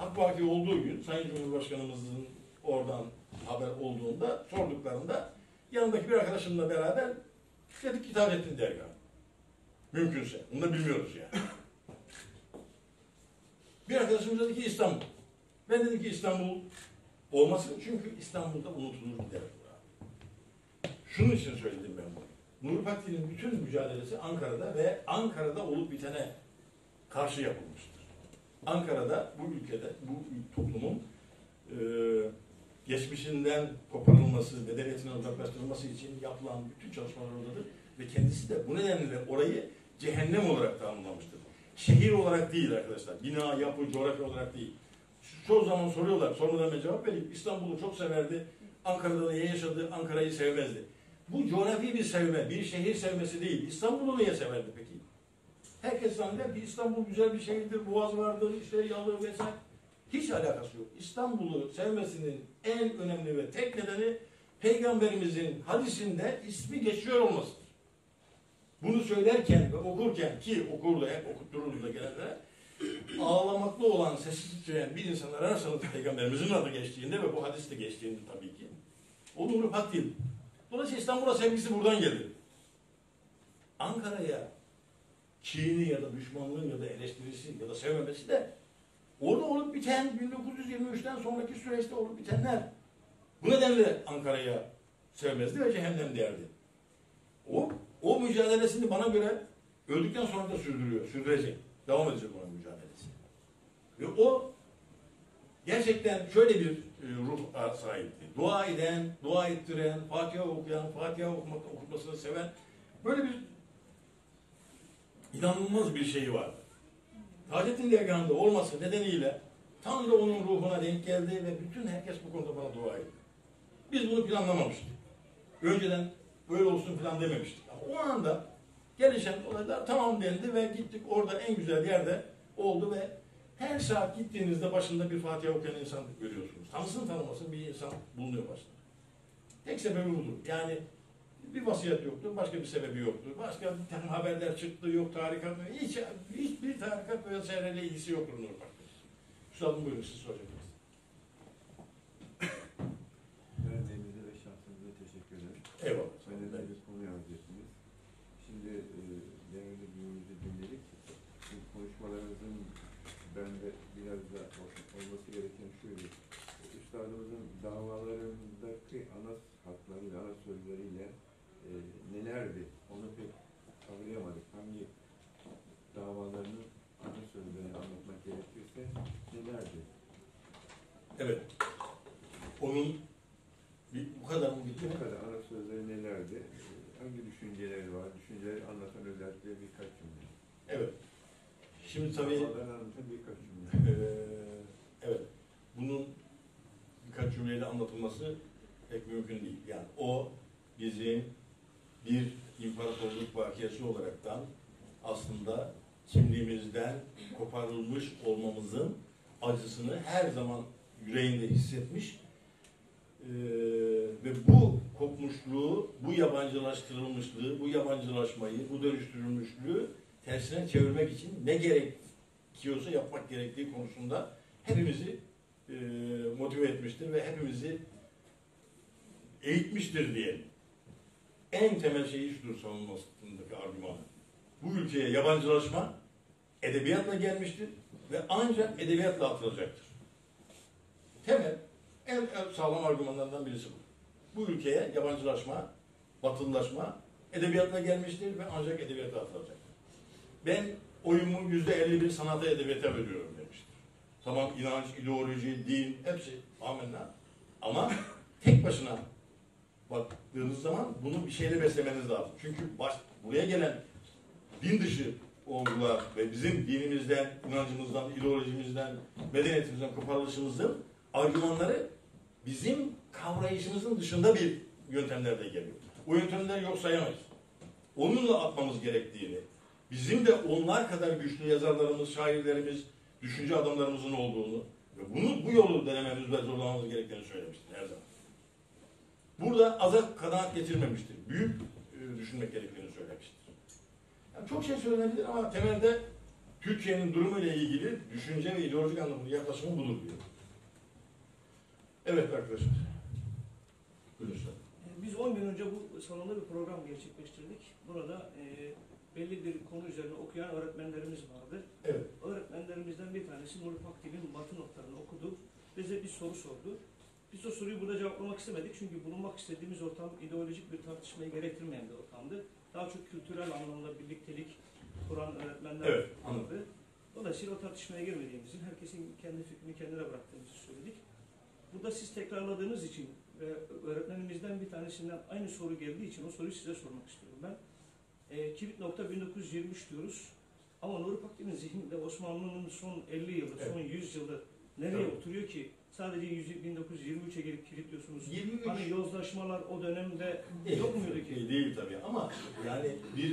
AK Parti olduğu gün Sayın Cumhurbaşkanımızın oradan haber olduğunda sorduklarında yanındaki bir arkadaşımla beraber dedik ki Taceddin Dergah. Mümkünse. Bunu da bilmiyoruz yani. Bir arkadaşımız dedi ki İstanbul. Ben dedim ki İstanbul olmasın çünkü İstanbul'da unutulur gider. Şunun için söyledim ben bunu. Nuri Pakti'nin bütün mücadelesi Ankara'da ve Ankara'da olup bitene karşı yapılmıştır. Ankara'da bu ülkede, bu toplumun e, geçmişinden koparılması, medeniyetinden uzaklaştırılması için yapılan bütün çalışmalar oradadır. Ve kendisi de bu nedenle orayı cehennem olarak tanımlamıştır. Şehir olarak değil arkadaşlar. Bina, yapı, coğrafya olarak değil. Çoğu zaman soruyorlar, sormadan ben cevap vereyim. İstanbul'u çok severdi. Ankara'da niye yaşadı, Ankara'yı sevmezdi. Bu coğrafi bir sevme, bir şehir sevmesi değil. İstanbul'u niye severdi peki? Herkes zanneder ki İstanbul güzel bir şehirdir, boğaz vardır, işte yalı vesaire. Hiç alakası yok. İstanbul'u sevmesinin en önemli ve tek nedeni Peygamberimizin hadisinde ismi geçiyor olmasıdır. Bunu söylerken ve okurken ki okur da hep okuttururuz da gelenlere ağlamaklı olan, sesi titreyen bir insan ararsanız Peygamberimizin adı geçtiğinde ve bu hadis de geçtiğinde tabii ki o nuru hak değil. Dolayısıyla İstanbul'a sevgisi buradan gelir. Ankara'ya kini ya da düşmanlığı ya da eleştirisi ya da sevmemesi de orada olup biten 1923'ten sonraki süreçte olup bitenler. Bu nedenle Ankara'ya sevmezdi ve cehennem derdi. O, o mücadelesini bana göre öldükten sonra da sürdürüyor, sürdürecek. Devam edecek onun mücadelesi. Ve o gerçekten şöyle bir e, ruh sahipti. Dua eden, dua ettiren, Fatiha okuyan, Fatiha okumak, okutmasını seven böyle bir inanılmaz bir şeyi vardı. Taceddin Dergahı'nda olması nedeniyle tam da onun ruhuna denk geldi ve bütün herkes bu konuda bana dua etti. Biz bunu planlamamıştık. Önceden böyle olsun falan dememiştik. Ama o anda gelişen olaylar tamam dendi ve gittik orada en güzel yerde oldu ve her saat gittiğinizde başında bir Fatiha okuyan insan görüyorsunuz. Tanısın tanımasın bir insan bulunuyor başında. Tek sebebi budur. Yani bir vasiyet yoktu, başka bir sebebi yoktu. Başka bir haberler çıktı, yok tarikat, hiç, hiçbir tarikat vesaireyle ilgisi yoktur Nur Park'ta. Üstadım buyurun siz soracaksınız.
Verdiğinize ve şahsınıza teşekkür ederim.
Eyvallah.
Önemli bir konu yazacaksınız. Şimdi e, değerli büyüğümüzü dinledik. Bu konuşmalarınızın bende biraz da ol- olması gereken şuydu. Üstadımızın davalarındaki ana hatlarıyla, ana sözleriyle e, nelerdi? Onu pek kavrayamadık. Hangi davalarının ana sözlerini anlatmak gerekirse nelerdi?
Evet. Onun bir, bu kadar mı bitti?
Bu kadar ana sözleri nelerdi? Hangi düşünceleri var? Düşünceleri anlatan özellikle birkaç cümle.
Evet. Şimdi tabii
Davaları anlatan birkaç cümle.
Ee, evet. Bunun birkaç cümleyle anlatılması pek mümkün değil. Yani o bizim bir imparatorluk vakiyesi olaraktan aslında kimliğimizden koparılmış olmamızın acısını her zaman yüreğinde hissetmiş Ee, ve bu kopmuşluğu, bu yabancılaştırılmışlığı, bu yabancılaşmayı, bu dönüştürülmüşlüğü tersine çevirmek için ne gerekiyorsa yapmak gerektiği konusunda hepimizi e, motive etmiştir ve hepimizi eğitmiştir diyelim. En temel şeyi şudur savunmasındaki argümanı. Bu ülkeye yabancılaşma edebiyatla gelmiştir ve ancak edebiyatla atılacaktır. Temel, en, en sağlam argümanlardan birisi bu. bu ülkeye yabancılaşma, batılılaşma edebiyatla gelmiştir ve ancak edebiyata atılacak. Ben oyumu yüzde 51 sanata edebiyata veriyorum demiştir. Tamam inanç, ideoloji, din hepsi amenna. Ama tek başına baktığınız zaman bunu bir şeyle beslemeniz lazım. Çünkü baş, buraya gelen din dışı olgular ve bizim dinimizden, inancımızdan, ideolojimizden, medeniyetimizden koparılışımızın argümanları bizim kavrayışımızın dışında bir yöntemlerde geliyor. O yöntemleri yok sayamayız. Onunla atmamız gerektiğini, bizim de onlar kadar güçlü yazarlarımız, şairlerimiz, düşünce adamlarımızın olduğunu ve bunu bu yolu denememiz ve zorlamamız gerektiğini söylemiştir her zaman. Burada aza kanaat getirmemiştir. Büyük e, düşünmek gerektiğini söylemiştir. Yani çok şey söylenebilir ama temelde Türkiye'nin durumuyla ilgili düşünce ve ideolojik anlamda yaklaşımı budur diyor. Evet arkadaşlar. Buyurun üstad.
E, Biz 10 gün önce bu salonda bir program gerçekleştirdik. Burada e, belli bir konu üzerine okuyan öğretmenlerimiz vardı.
Evet.
Öğretmenlerimizden bir tanesi Nuri Pakdil'in batı notlarını okudu. Bize bir soru sordu. Biz o soruyu burada cevaplamak istemedik çünkü bulunmak istediğimiz ortam ideolojik bir tartışmayı gerektirmeyen bir ortamdı. Daha çok kültürel anlamda birliktelik kuran öğretmenler
Evet,
vardı. Dolayısıyla o tartışmaya girmediğimizin, herkesin kendi fikrini kendine bıraktığımızı söyledik. Burada siz tekrarladığınız için ve öğretmenimizden bir tanesinden aynı soru geldiği için o soruyu size sormak istiyorum ben. E, kilit nokta 1923 diyoruz. Ama Nuri Pakdil'in zihninde Osmanlı'nın son 50 yılı, son 100 yılı nereye
Evet.
oturuyor ki? Sadece 100 1923'e gelip kilitliyorsunuz.
23
Hani yozlaşmalar o dönemde yok muydu ki?
Değil, tabii ama yani bir,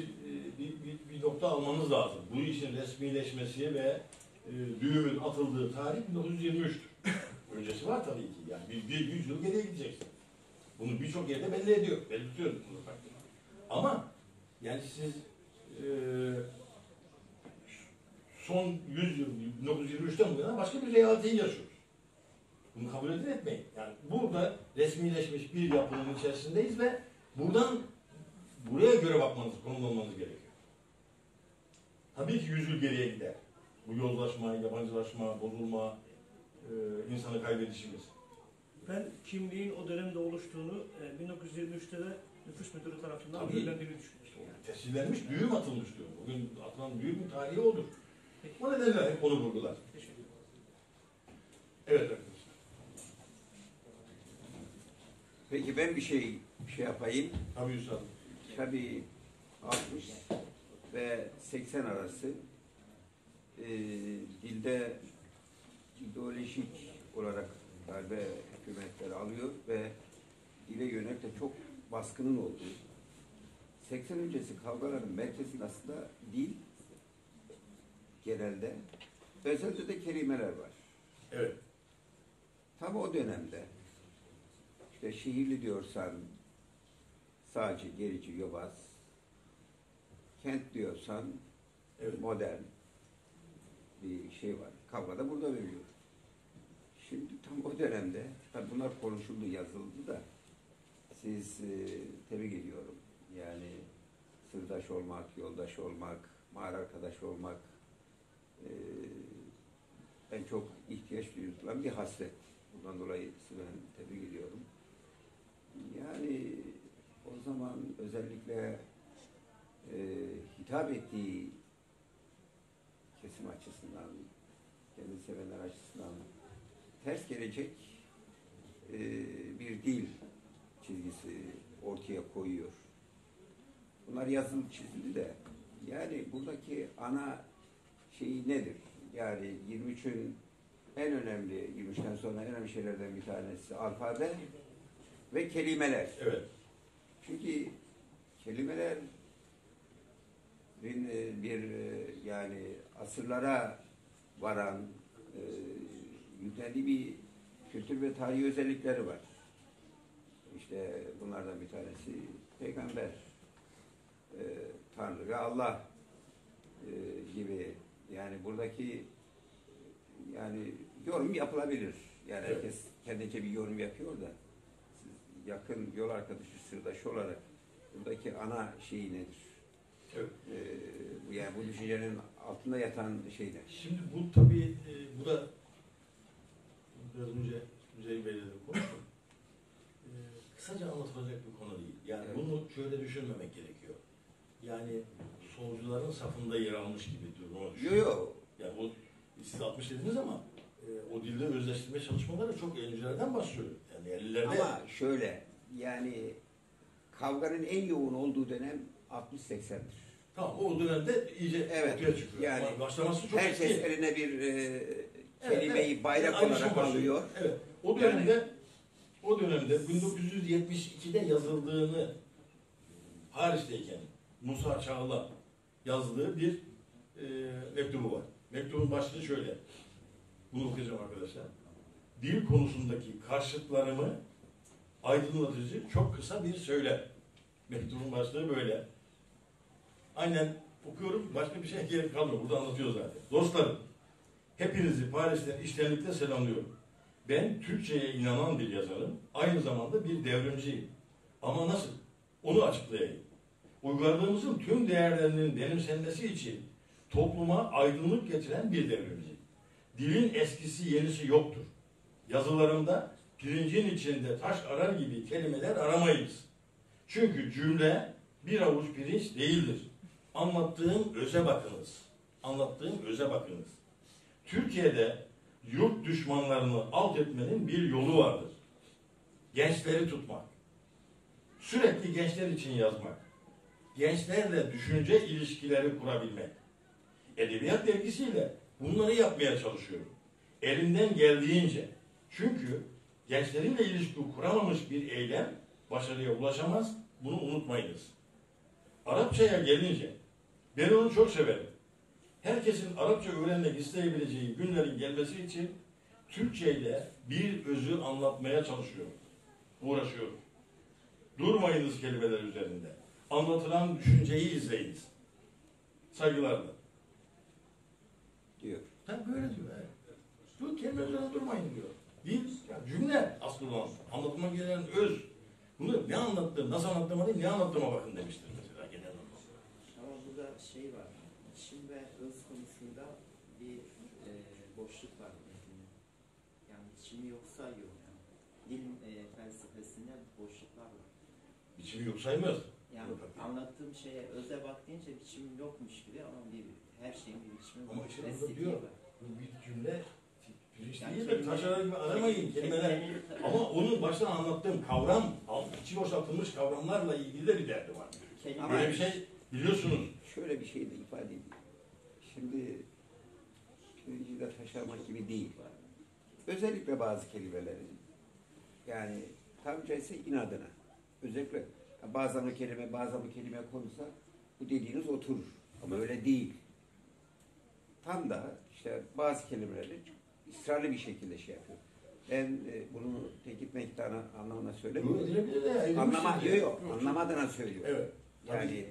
bir, bir, bir nokta almanız lazım. Bu işin resmileşmesi ve e, düğümün atıldığı tarih 1923'tür. Öncesi var tabii ki. Yani bir, bir yüz yıl geriye gideceksin. Bunu birçok yerde belli ediyor. Belirtiyor bunu farklı. Ama yani siz e, son 100 yıl, 1923'ten bu yana başka bir realiteyi yaşıyoruz. Bunu kabul edin etmeyin. Yani burada resmileşmiş bir yapının içerisindeyiz ve buradan buraya göre bakmanız, konumlanmanız gerekiyor. Tabii ki yüz yıl geriye gider. Bu yozlaşma, yabancılaşma, bozulma, e, insanı kaybedişimiz.
Ben kimliğin o dönemde oluştuğunu e, 1923'te de nüfus müdürü tarafından
Tabii.
belirlendiğini düşünüyorum.
Yani tescillenmiş, düğüm atılmış diyor. Bugün atılan düğümün tarihi odur. O nedenle hep onu vurgular.
Teşekkür ederim.
Evet arkadaşlar.
Peki ben bir şey şey yapayım.
Tabii Üstad.
Tabii 60 ve 80 arası e, dilde ideolojik olarak darbe hükümetleri alıyor ve dile yönelik de çok baskının olduğu. 80 öncesi kavgaların merkezinde aslında dil genelde. Özelde de kelimeler var.
Evet.
Tam o dönemde işte şehirli diyorsan sağcı, gerici, yobaz, kent diyorsan
Evet.
modern bir şey var. Kavga da burada veriliyor. Şimdi tam o dönemde, tabii bunlar konuşuldu, yazıldı da siz e, tebrik ediyorum. Yani sırdaş olmak, yoldaş olmak, mağara arkadaş olmak e, en çok ihtiyaç duyulan bir hasret. Bundan dolayı sizi ben tebrik ediyorum. Yani o zaman özellikle e, hitap ettiği kesim açısından, kendi sevenler açısından ters gelecek e, bir dil çizgisi ortaya koyuyor. Bunlar yazılı çizildi de yani buradaki ana şeyi nedir? Yani 23'ün en önemli, 23'ten sonra en önemli şeylerden bir tanesi alfabe ve kelimeler.
Evet.
Çünkü kelimelerin e, bir e, yani asırlara varan e, bir kültür ve tarihi özellikleri var. İşte bunlardan bir tanesi peygamber, e, Tanrı ve Allah e, gibi yani buradaki yani yorum yapılabilir. Yani
Evet.
herkes kendince bir yorum yapıyor da yakın yol arkadaşı sırdaşı olarak buradaki ana şeyi nedir?
Evet.
Ee, yani bu düşüncenin altında yatan şey ne?
Şimdi bu tabii e, bu da biraz önce Üzeyir Bey'le de konuştum. E, kısaca anlatılacak bir konu değil. Yani evet. bunu şöyle düşünmemek gerekiyor. Yani solcuların safında yer almış gibi durumu
düşünüyorum.
Yok
yok.
Yani bu siz 60 dediniz ama e, o dilde özleştirme çalışmaları çok öncelerden başlıyor. Yani 50'lerde
Ama şöyle yani kavganın en yoğun olduğu dönem 60-80'dir.
tamam o dönemde iyice
Evet,
ortaya çıkıyor.
yani
Ama başlaması çok
Herkes
eski.
eline bir e,
Evet,
kelimeyi
evet.
bayrak
Aynı şey
olarak alıyor.
Evet. O dönemde o dönemde 1972'de yazıldığını Paris'teyken Musa Çağla yazdığı bir e, mektubu var. Mektubun başlığı şöyle. Bunu okuyacağım arkadaşlar. Dil konusundaki karşıtlarımı aydınlatıcı çok kısa bir söyle. Mektubun başlığı böyle. Aynen okuyorum. Başka bir şey gerek kalmıyor. Burada anlatıyor zaten. Dostlarım, hepinizi Paris'ten içtenlikle selamlıyorum. Ben Türkçe'ye inanan bir yazarım. Aynı zamanda bir devrimciyim. Ama nasıl? Onu açıklayayım. Uygarlığımızın tüm değerlerinin benimsenmesi için topluma aydınlık getiren bir devrimci. Dilin eskisi yenisi yoktur. Yazılarımda pirincin içinde taş arar gibi kelimeler aramayız. Çünkü cümle bir avuç pirinç değildir. Anlattığım öze bakınız. Anlattığım öze bakınız. Türkiye'de yurt düşmanlarını alt etmenin bir yolu vardır. Gençleri tutmak. Sürekli gençler için yazmak. Gençlerle düşünce ilişkileri kurabilmek. Edebiyat dergisiyle bunları yapmaya çalışıyorum. Elimden geldiğince. Çünkü gençlerinle ilişki kuramamış bir eylem başarıya ulaşamaz. Bunu unutmayınız. Arapçaya gelince ben onu çok severim. Herkesin Arapça öğrenmek isteyebileceği günlerin gelmesi için Türkçe ile bir özü anlatmaya çalışıyorum. Uğraşıyorum. Durmayınız kelimeler üzerinde. Anlatılan düşünceyi izleyiniz. Saygılarla. Tabii böyle diyor. Yani. Bu kelime üzerinde durmayın diyor. Dil, yani cümle asıl olan. Anlatılmak gereken öz. Bunu ne anlattığım, nasıl anlattığıma değil, ne anlattığıma bakın demiştir mesela genel olarak.
Ama burada şey var. İçim ve öz konusunda bir e, boşluk var. Yani içimi yok sayıyor. Yani. Dil e, felsefesinde boşluklar var.
Biçimi yok saymaz.
Yani anlattığım şeye öze bak deyince biçimim yokmuş gibi ama bir her şeyin bir biçimi var.
Ama işte burada
estetiği
diyor.
var.
Bu bir cümle pirinç
Yani
değil de
kelime-
taş arar gibi aramayın kelimeler.
kelimeleri-
Ama onun baştan anlattığım kavram, alt- içi boşaltılmış kavramlarla ilgili de bir derdi var.
kelime-
Böyle bir şey biliyorsunuz.
Şöyle bir şey de ifade edeyim. Şimdi pirinci de taşırmak gibi değil. Özellikle bazı kelimelerin yani tam caizse inadına. Özellikle bazen o kelime bazen bu kelime konulsa bu dediğiniz oturur. Ama öyle değil. Tam da işte bazı kelimeleri ısrarlı bir şekilde şey yapıyor. Ben e, bunu tekit mektarı anlamına söylemiyorum.
bir
Anlama, yok yok. Anlamadığına söylüyorum.
Evet.
Yani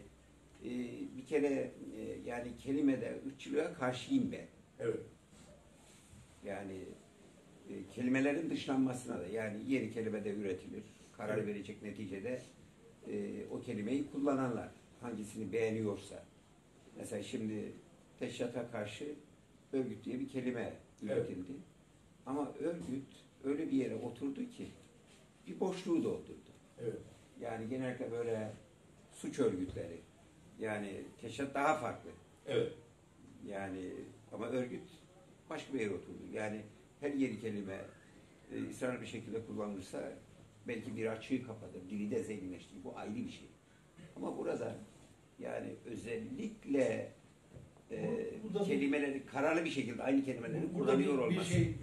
e, bir kere e, yani kelimede ırkçılığa karşıyım ben.
Evet.
Yani e, kelimelerin dışlanmasına da yani yeni kelime de üretilir. Karar
Evet.
verecek neticede e, o kelimeyi kullananlar hangisini beğeniyorsa. Mesela şimdi teşhata karşı örgüt diye bir kelime
Evet.
üretildi. Ama örgüt öyle bir yere oturdu ki bir boşluğu doldurdu.
Evet.
Yani genellikle böyle suç örgütleri. Yani teşhis daha farklı.
Evet.
Yani ama örgüt başka bir yere oturdu. Yani her yeri kelime e, ısrarlı bir şekilde kullanılırsa belki bir açığı kapatır. Dili de zenginleştirir. Bu ayrı bir şey. Ama burada yani özellikle e,
Burada bir-
kelimeleri kararlı bir şekilde aynı kelimeleri
Burada bir,
kullanıyor
bir
olması.
şey e,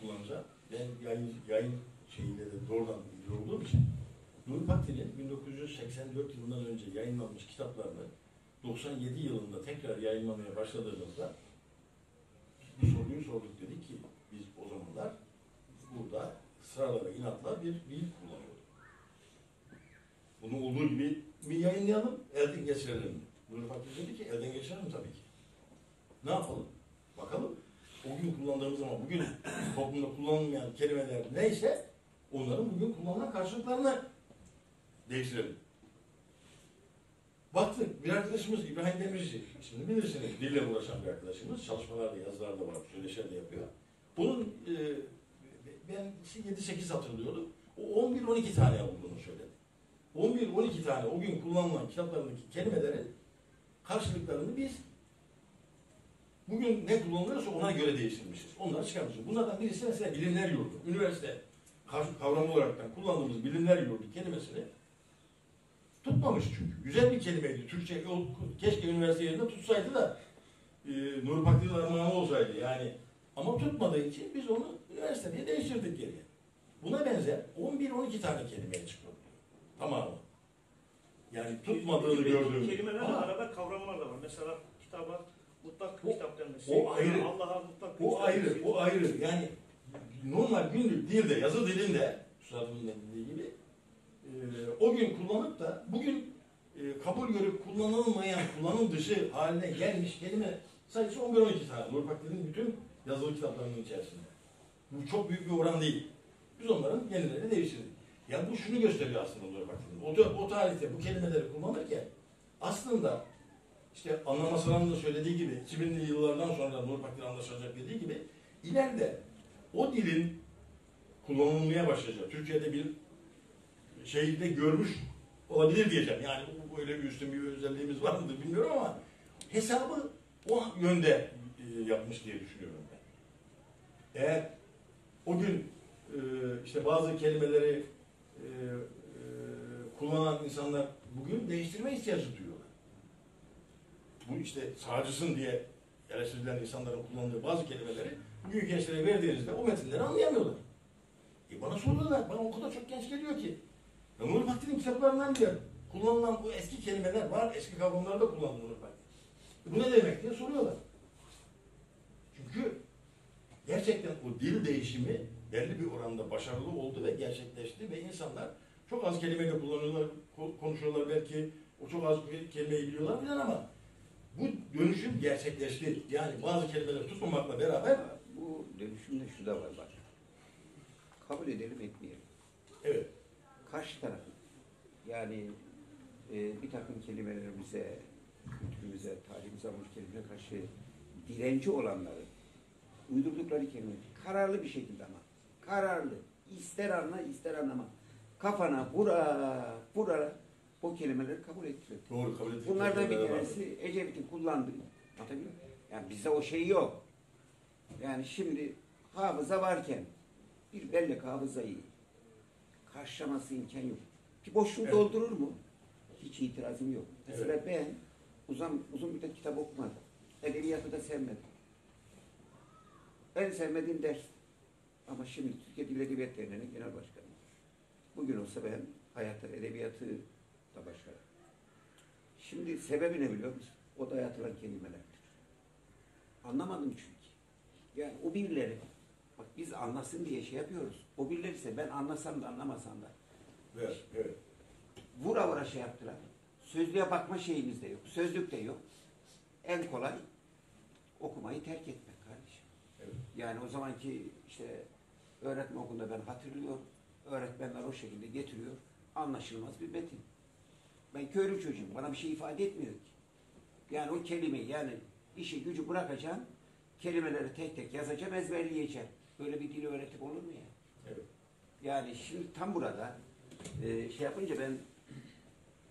kullanacağım. Ben yayın, yayın şeyiyle de doğrudan ilgili olduğum için Nuri Pakdil'in 1984 yılından önce yayınlanmış kitaplarını 97 yılında tekrar yayınlamaya başladığımızda bu soruyu sorduk dedik ki biz o zamanlar burada ısrarla ve inatla bir dil kullanıyorduk. Bunu olduğu gibi mi yayınlayalım, elden geçirelim mi? Nuri Pakdil dedi ki elden geçirelim tabii ki. Ne yapalım? Bakalım. O gün kullandığımız ama bugün toplumda kullanılmayan kelimeler neyse onların bugün kullanılan karşılıklarını değiştirelim. Baktık bir arkadaşımız İbrahim Demirci, şimdi bilirsiniz dille uğraşan bir arkadaşımız, çalışmalarda, yazılarda var, söyleşiler de yapıyor. Bunun e, ben 7-8 hatırlıyordum. O 11-12 tane olduğunu söyledi. 11-12 tane o gün kullanılan kitaplarındaki kelimelerin karşılıklarını biz bugün ne kullanılıyorsa ona göre değiştirmişiz. Onları çıkarmışız. Bunlardan birisi mesela bilimler yurdu. Üniversite kav- kavram olarak kullandığımız bilimler yurdu kelimesini tutmamış çünkü. Güzel bir kelimeydi. Türkçe keşke üniversite yerinde tutsaydı da e, Nuri Pakdil olsaydı yani. Ama tutmadığı için biz onu üniversite diye değiştirdik geriye. Buna benzer 11-12 tane kelimeye çıkıyor. Tamamı. Yani tutmadığını gördüğüm.
Kelimelerle
Ama
beraber kavramlar da var. Mesela kitaba mutlak
O-
kitap denmesi.
o ayrı.
Allah'a mutlak
o ayrı, o ayrı. Yani normal günlük dilde, yazı dilinde, Üstadımın da dediği gibi e, o gün kullanıp da bugün e, kabul görüp kullanılmayan, kullanım dışı haline gelmiş kelime sayısı 11-12 tane. Nuri Pakdil'in bütün yazılı kitaplarının içerisinde. Bu çok büyük bir oran değil. Biz onların yenilerini değiştirdik. Ya bu şunu gösteriyor aslında Nuri Pakdil'in. O, o tarihte bu kelimeleri kullanırken aslında işte anlamasının da söylediği gibi 2000'li yıllardan sonra Nuri Pakdil anlaşılacak dediği gibi ileride o dilin kullanılmaya başlayacağı, Türkiye'de bir şeyde görmüş olabilir diyeceğim. Yani böyle bir üstün bir özelliğimiz var mıdır bilmiyorum ama hesabı o yönde e, yapmış diye düşünüyorum ben. Eğer o gün e, işte bazı kelimeleri e, e, kullanan insanlar bugün değiştirme ihtiyacı duyuyorlar. Bu işte sağcısın diye eleştirilen insanların kullandığı bazı kelimeleri bugün gençlere verdiğinizde o metinleri anlayamıyorlar. E bana soruyorlar. Bana o kadar çok genç geliyor ki. Ya Nuri Pakdil'in kitaplarından bile kullanılan bu eski kelimeler var. Eski kavramlarda kullanılıyor Nuri Pakdil. E bu ne demek diye soruyorlar. Çünkü gerçekten o dil değişimi belli bir oranda başarılı oldu ve gerçekleşti ve insanlar çok az kelimeyle kullanıyorlar, ko- konuşuyorlar belki o çok az kelimeyi biliyorlar filan ama bu dönüşüm gerçekleşti. Yani bazı kelimeleri tutmamakla beraber
Bu dönüşümde şu da var bak. Kabul edelim etmeyelim.
evet
Karşı tarafın yani e, bir takım kelimelerimize, kültürümüze, tarihimize almış kelimelere karşı direnci olanları uydurdukları kelime kararlı bir şekilde ama kararlı ister anla ister anlama kafana vura vura o kelimeleri kabul ettirir.
doğru kabul ettik.
Bunlardan bir tanesi Ecevit'in kullandığı. Anlatabiliyor muyum? Yani bizde o şey yok. Yani şimdi hafıza varken bir bellek hafızayı karşılaması imkan yok. Bir boşluğu
Evet.
doldurur mu? Hiç itirazım yok. Mesela ben uzun, uzun müddet kitap okumadım. Edebiyatı da sevmedim. En sevmediğim ders. Ama şimdi Türkiye Dil Edebiyat Derneği'nin genel başkanıyım. Bugün olsa ben hayata, edebiyatı da başlarım. Şimdi sebebi ne biliyor musun? O dayatılan kelimelerdir. Anlamadım çünkü. Yani o birileri, bak biz anlasın diye şey yapıyoruz. O birileri ise ben anlasam da anlamasam da
Evet, evet.
vura vura şey yaptılar. Sözlüğe bakma şeyimiz de yok. Sözlük de yok. En kolay okumayı terk etmek kardeşim.
Evet.
Yani o zamanki işte öğretmen okulunda ben hatırlıyorum. Öğretmenler o şekilde getiriyor. Anlaşılmaz bir metin. Ben köylü çocuğum. Bana bir şey ifade etmiyor ki. Yani o kelimeyi yani işi gücü bırakacağım. Kelimeleri tek tek yazacağım, ezberleyeceğim. Böyle bir dil öğretip olur mu ya?
Evet.
Yani şimdi tam burada e, şey yapınca ben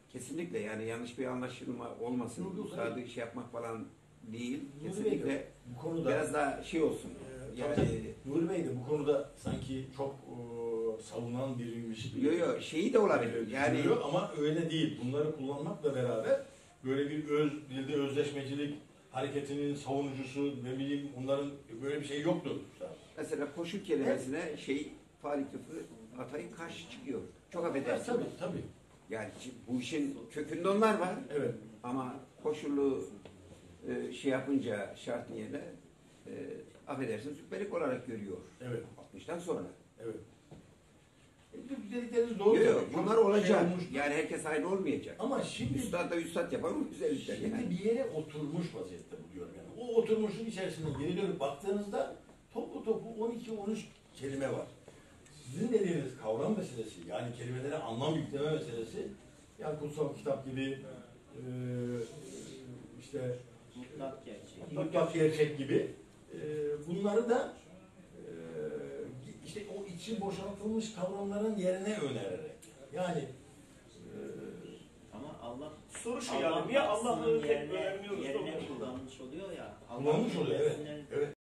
kesinlikle yani yanlış bir anlaşılma olmasın. Sadık şey yapmak falan değil. Kesinlikle
bu konuda
biraz daha şey olsun. Yani
tabii. Nuri Bey de bu konuda sanki çok e, savunan biriymiş gibi.
yo yo şeyi de olabilir. Yani
ama öyle değil. Bunları kullanmakla beraber böyle bir öz, dilde özleşmecilik hareketinin savunucusu ne bileyim bunların böyle bir şey yoktu.
mesela koşu kelimesine şey Fahri Tıfı Atay'ın karşı çıkıyor. Çok
Evet,
affedersin.
tabii tabii.
Yani şimdi bu işin kökünde onlar var.
Evet.
Ama koşullu e, şey yapınca şart yerine e, affedersin süperik olarak görüyor.
Evet.
60'tan sonra.
Evet. E, bu Dedikleriniz doğru.
Yok yok
tabii. Çok
bunlar
şey
olacak.
olmuş.
yani herkes aynı olmayacak.
Ama şimdi
Üstad da üstad yapar mı güzellikler
Şimdi
yani.
bir yere oturmuş vaziyette buluyorum yani. O oturmuşun içerisinde geri dönüp baktığınızda toplu toplu 12-13 kelime var. Sizin dediğiniz kavram meselesi yani kelimelere anlam yükleme meselesi yani kutsal kitap gibi eee, işte
Mutlak gerçek.
mutlak gerçek gibi eee, bunları da eee, işte o içi boşaltılmış kavramların yerine önererek yani eee,
Ama Allah
Soru şu
Allah
yani niye Allah'ı tek
yerine,
öğrenmiyoruz da
yerine kullanmış oluyor ya.
Kullanmış oluyor, evet. Evet.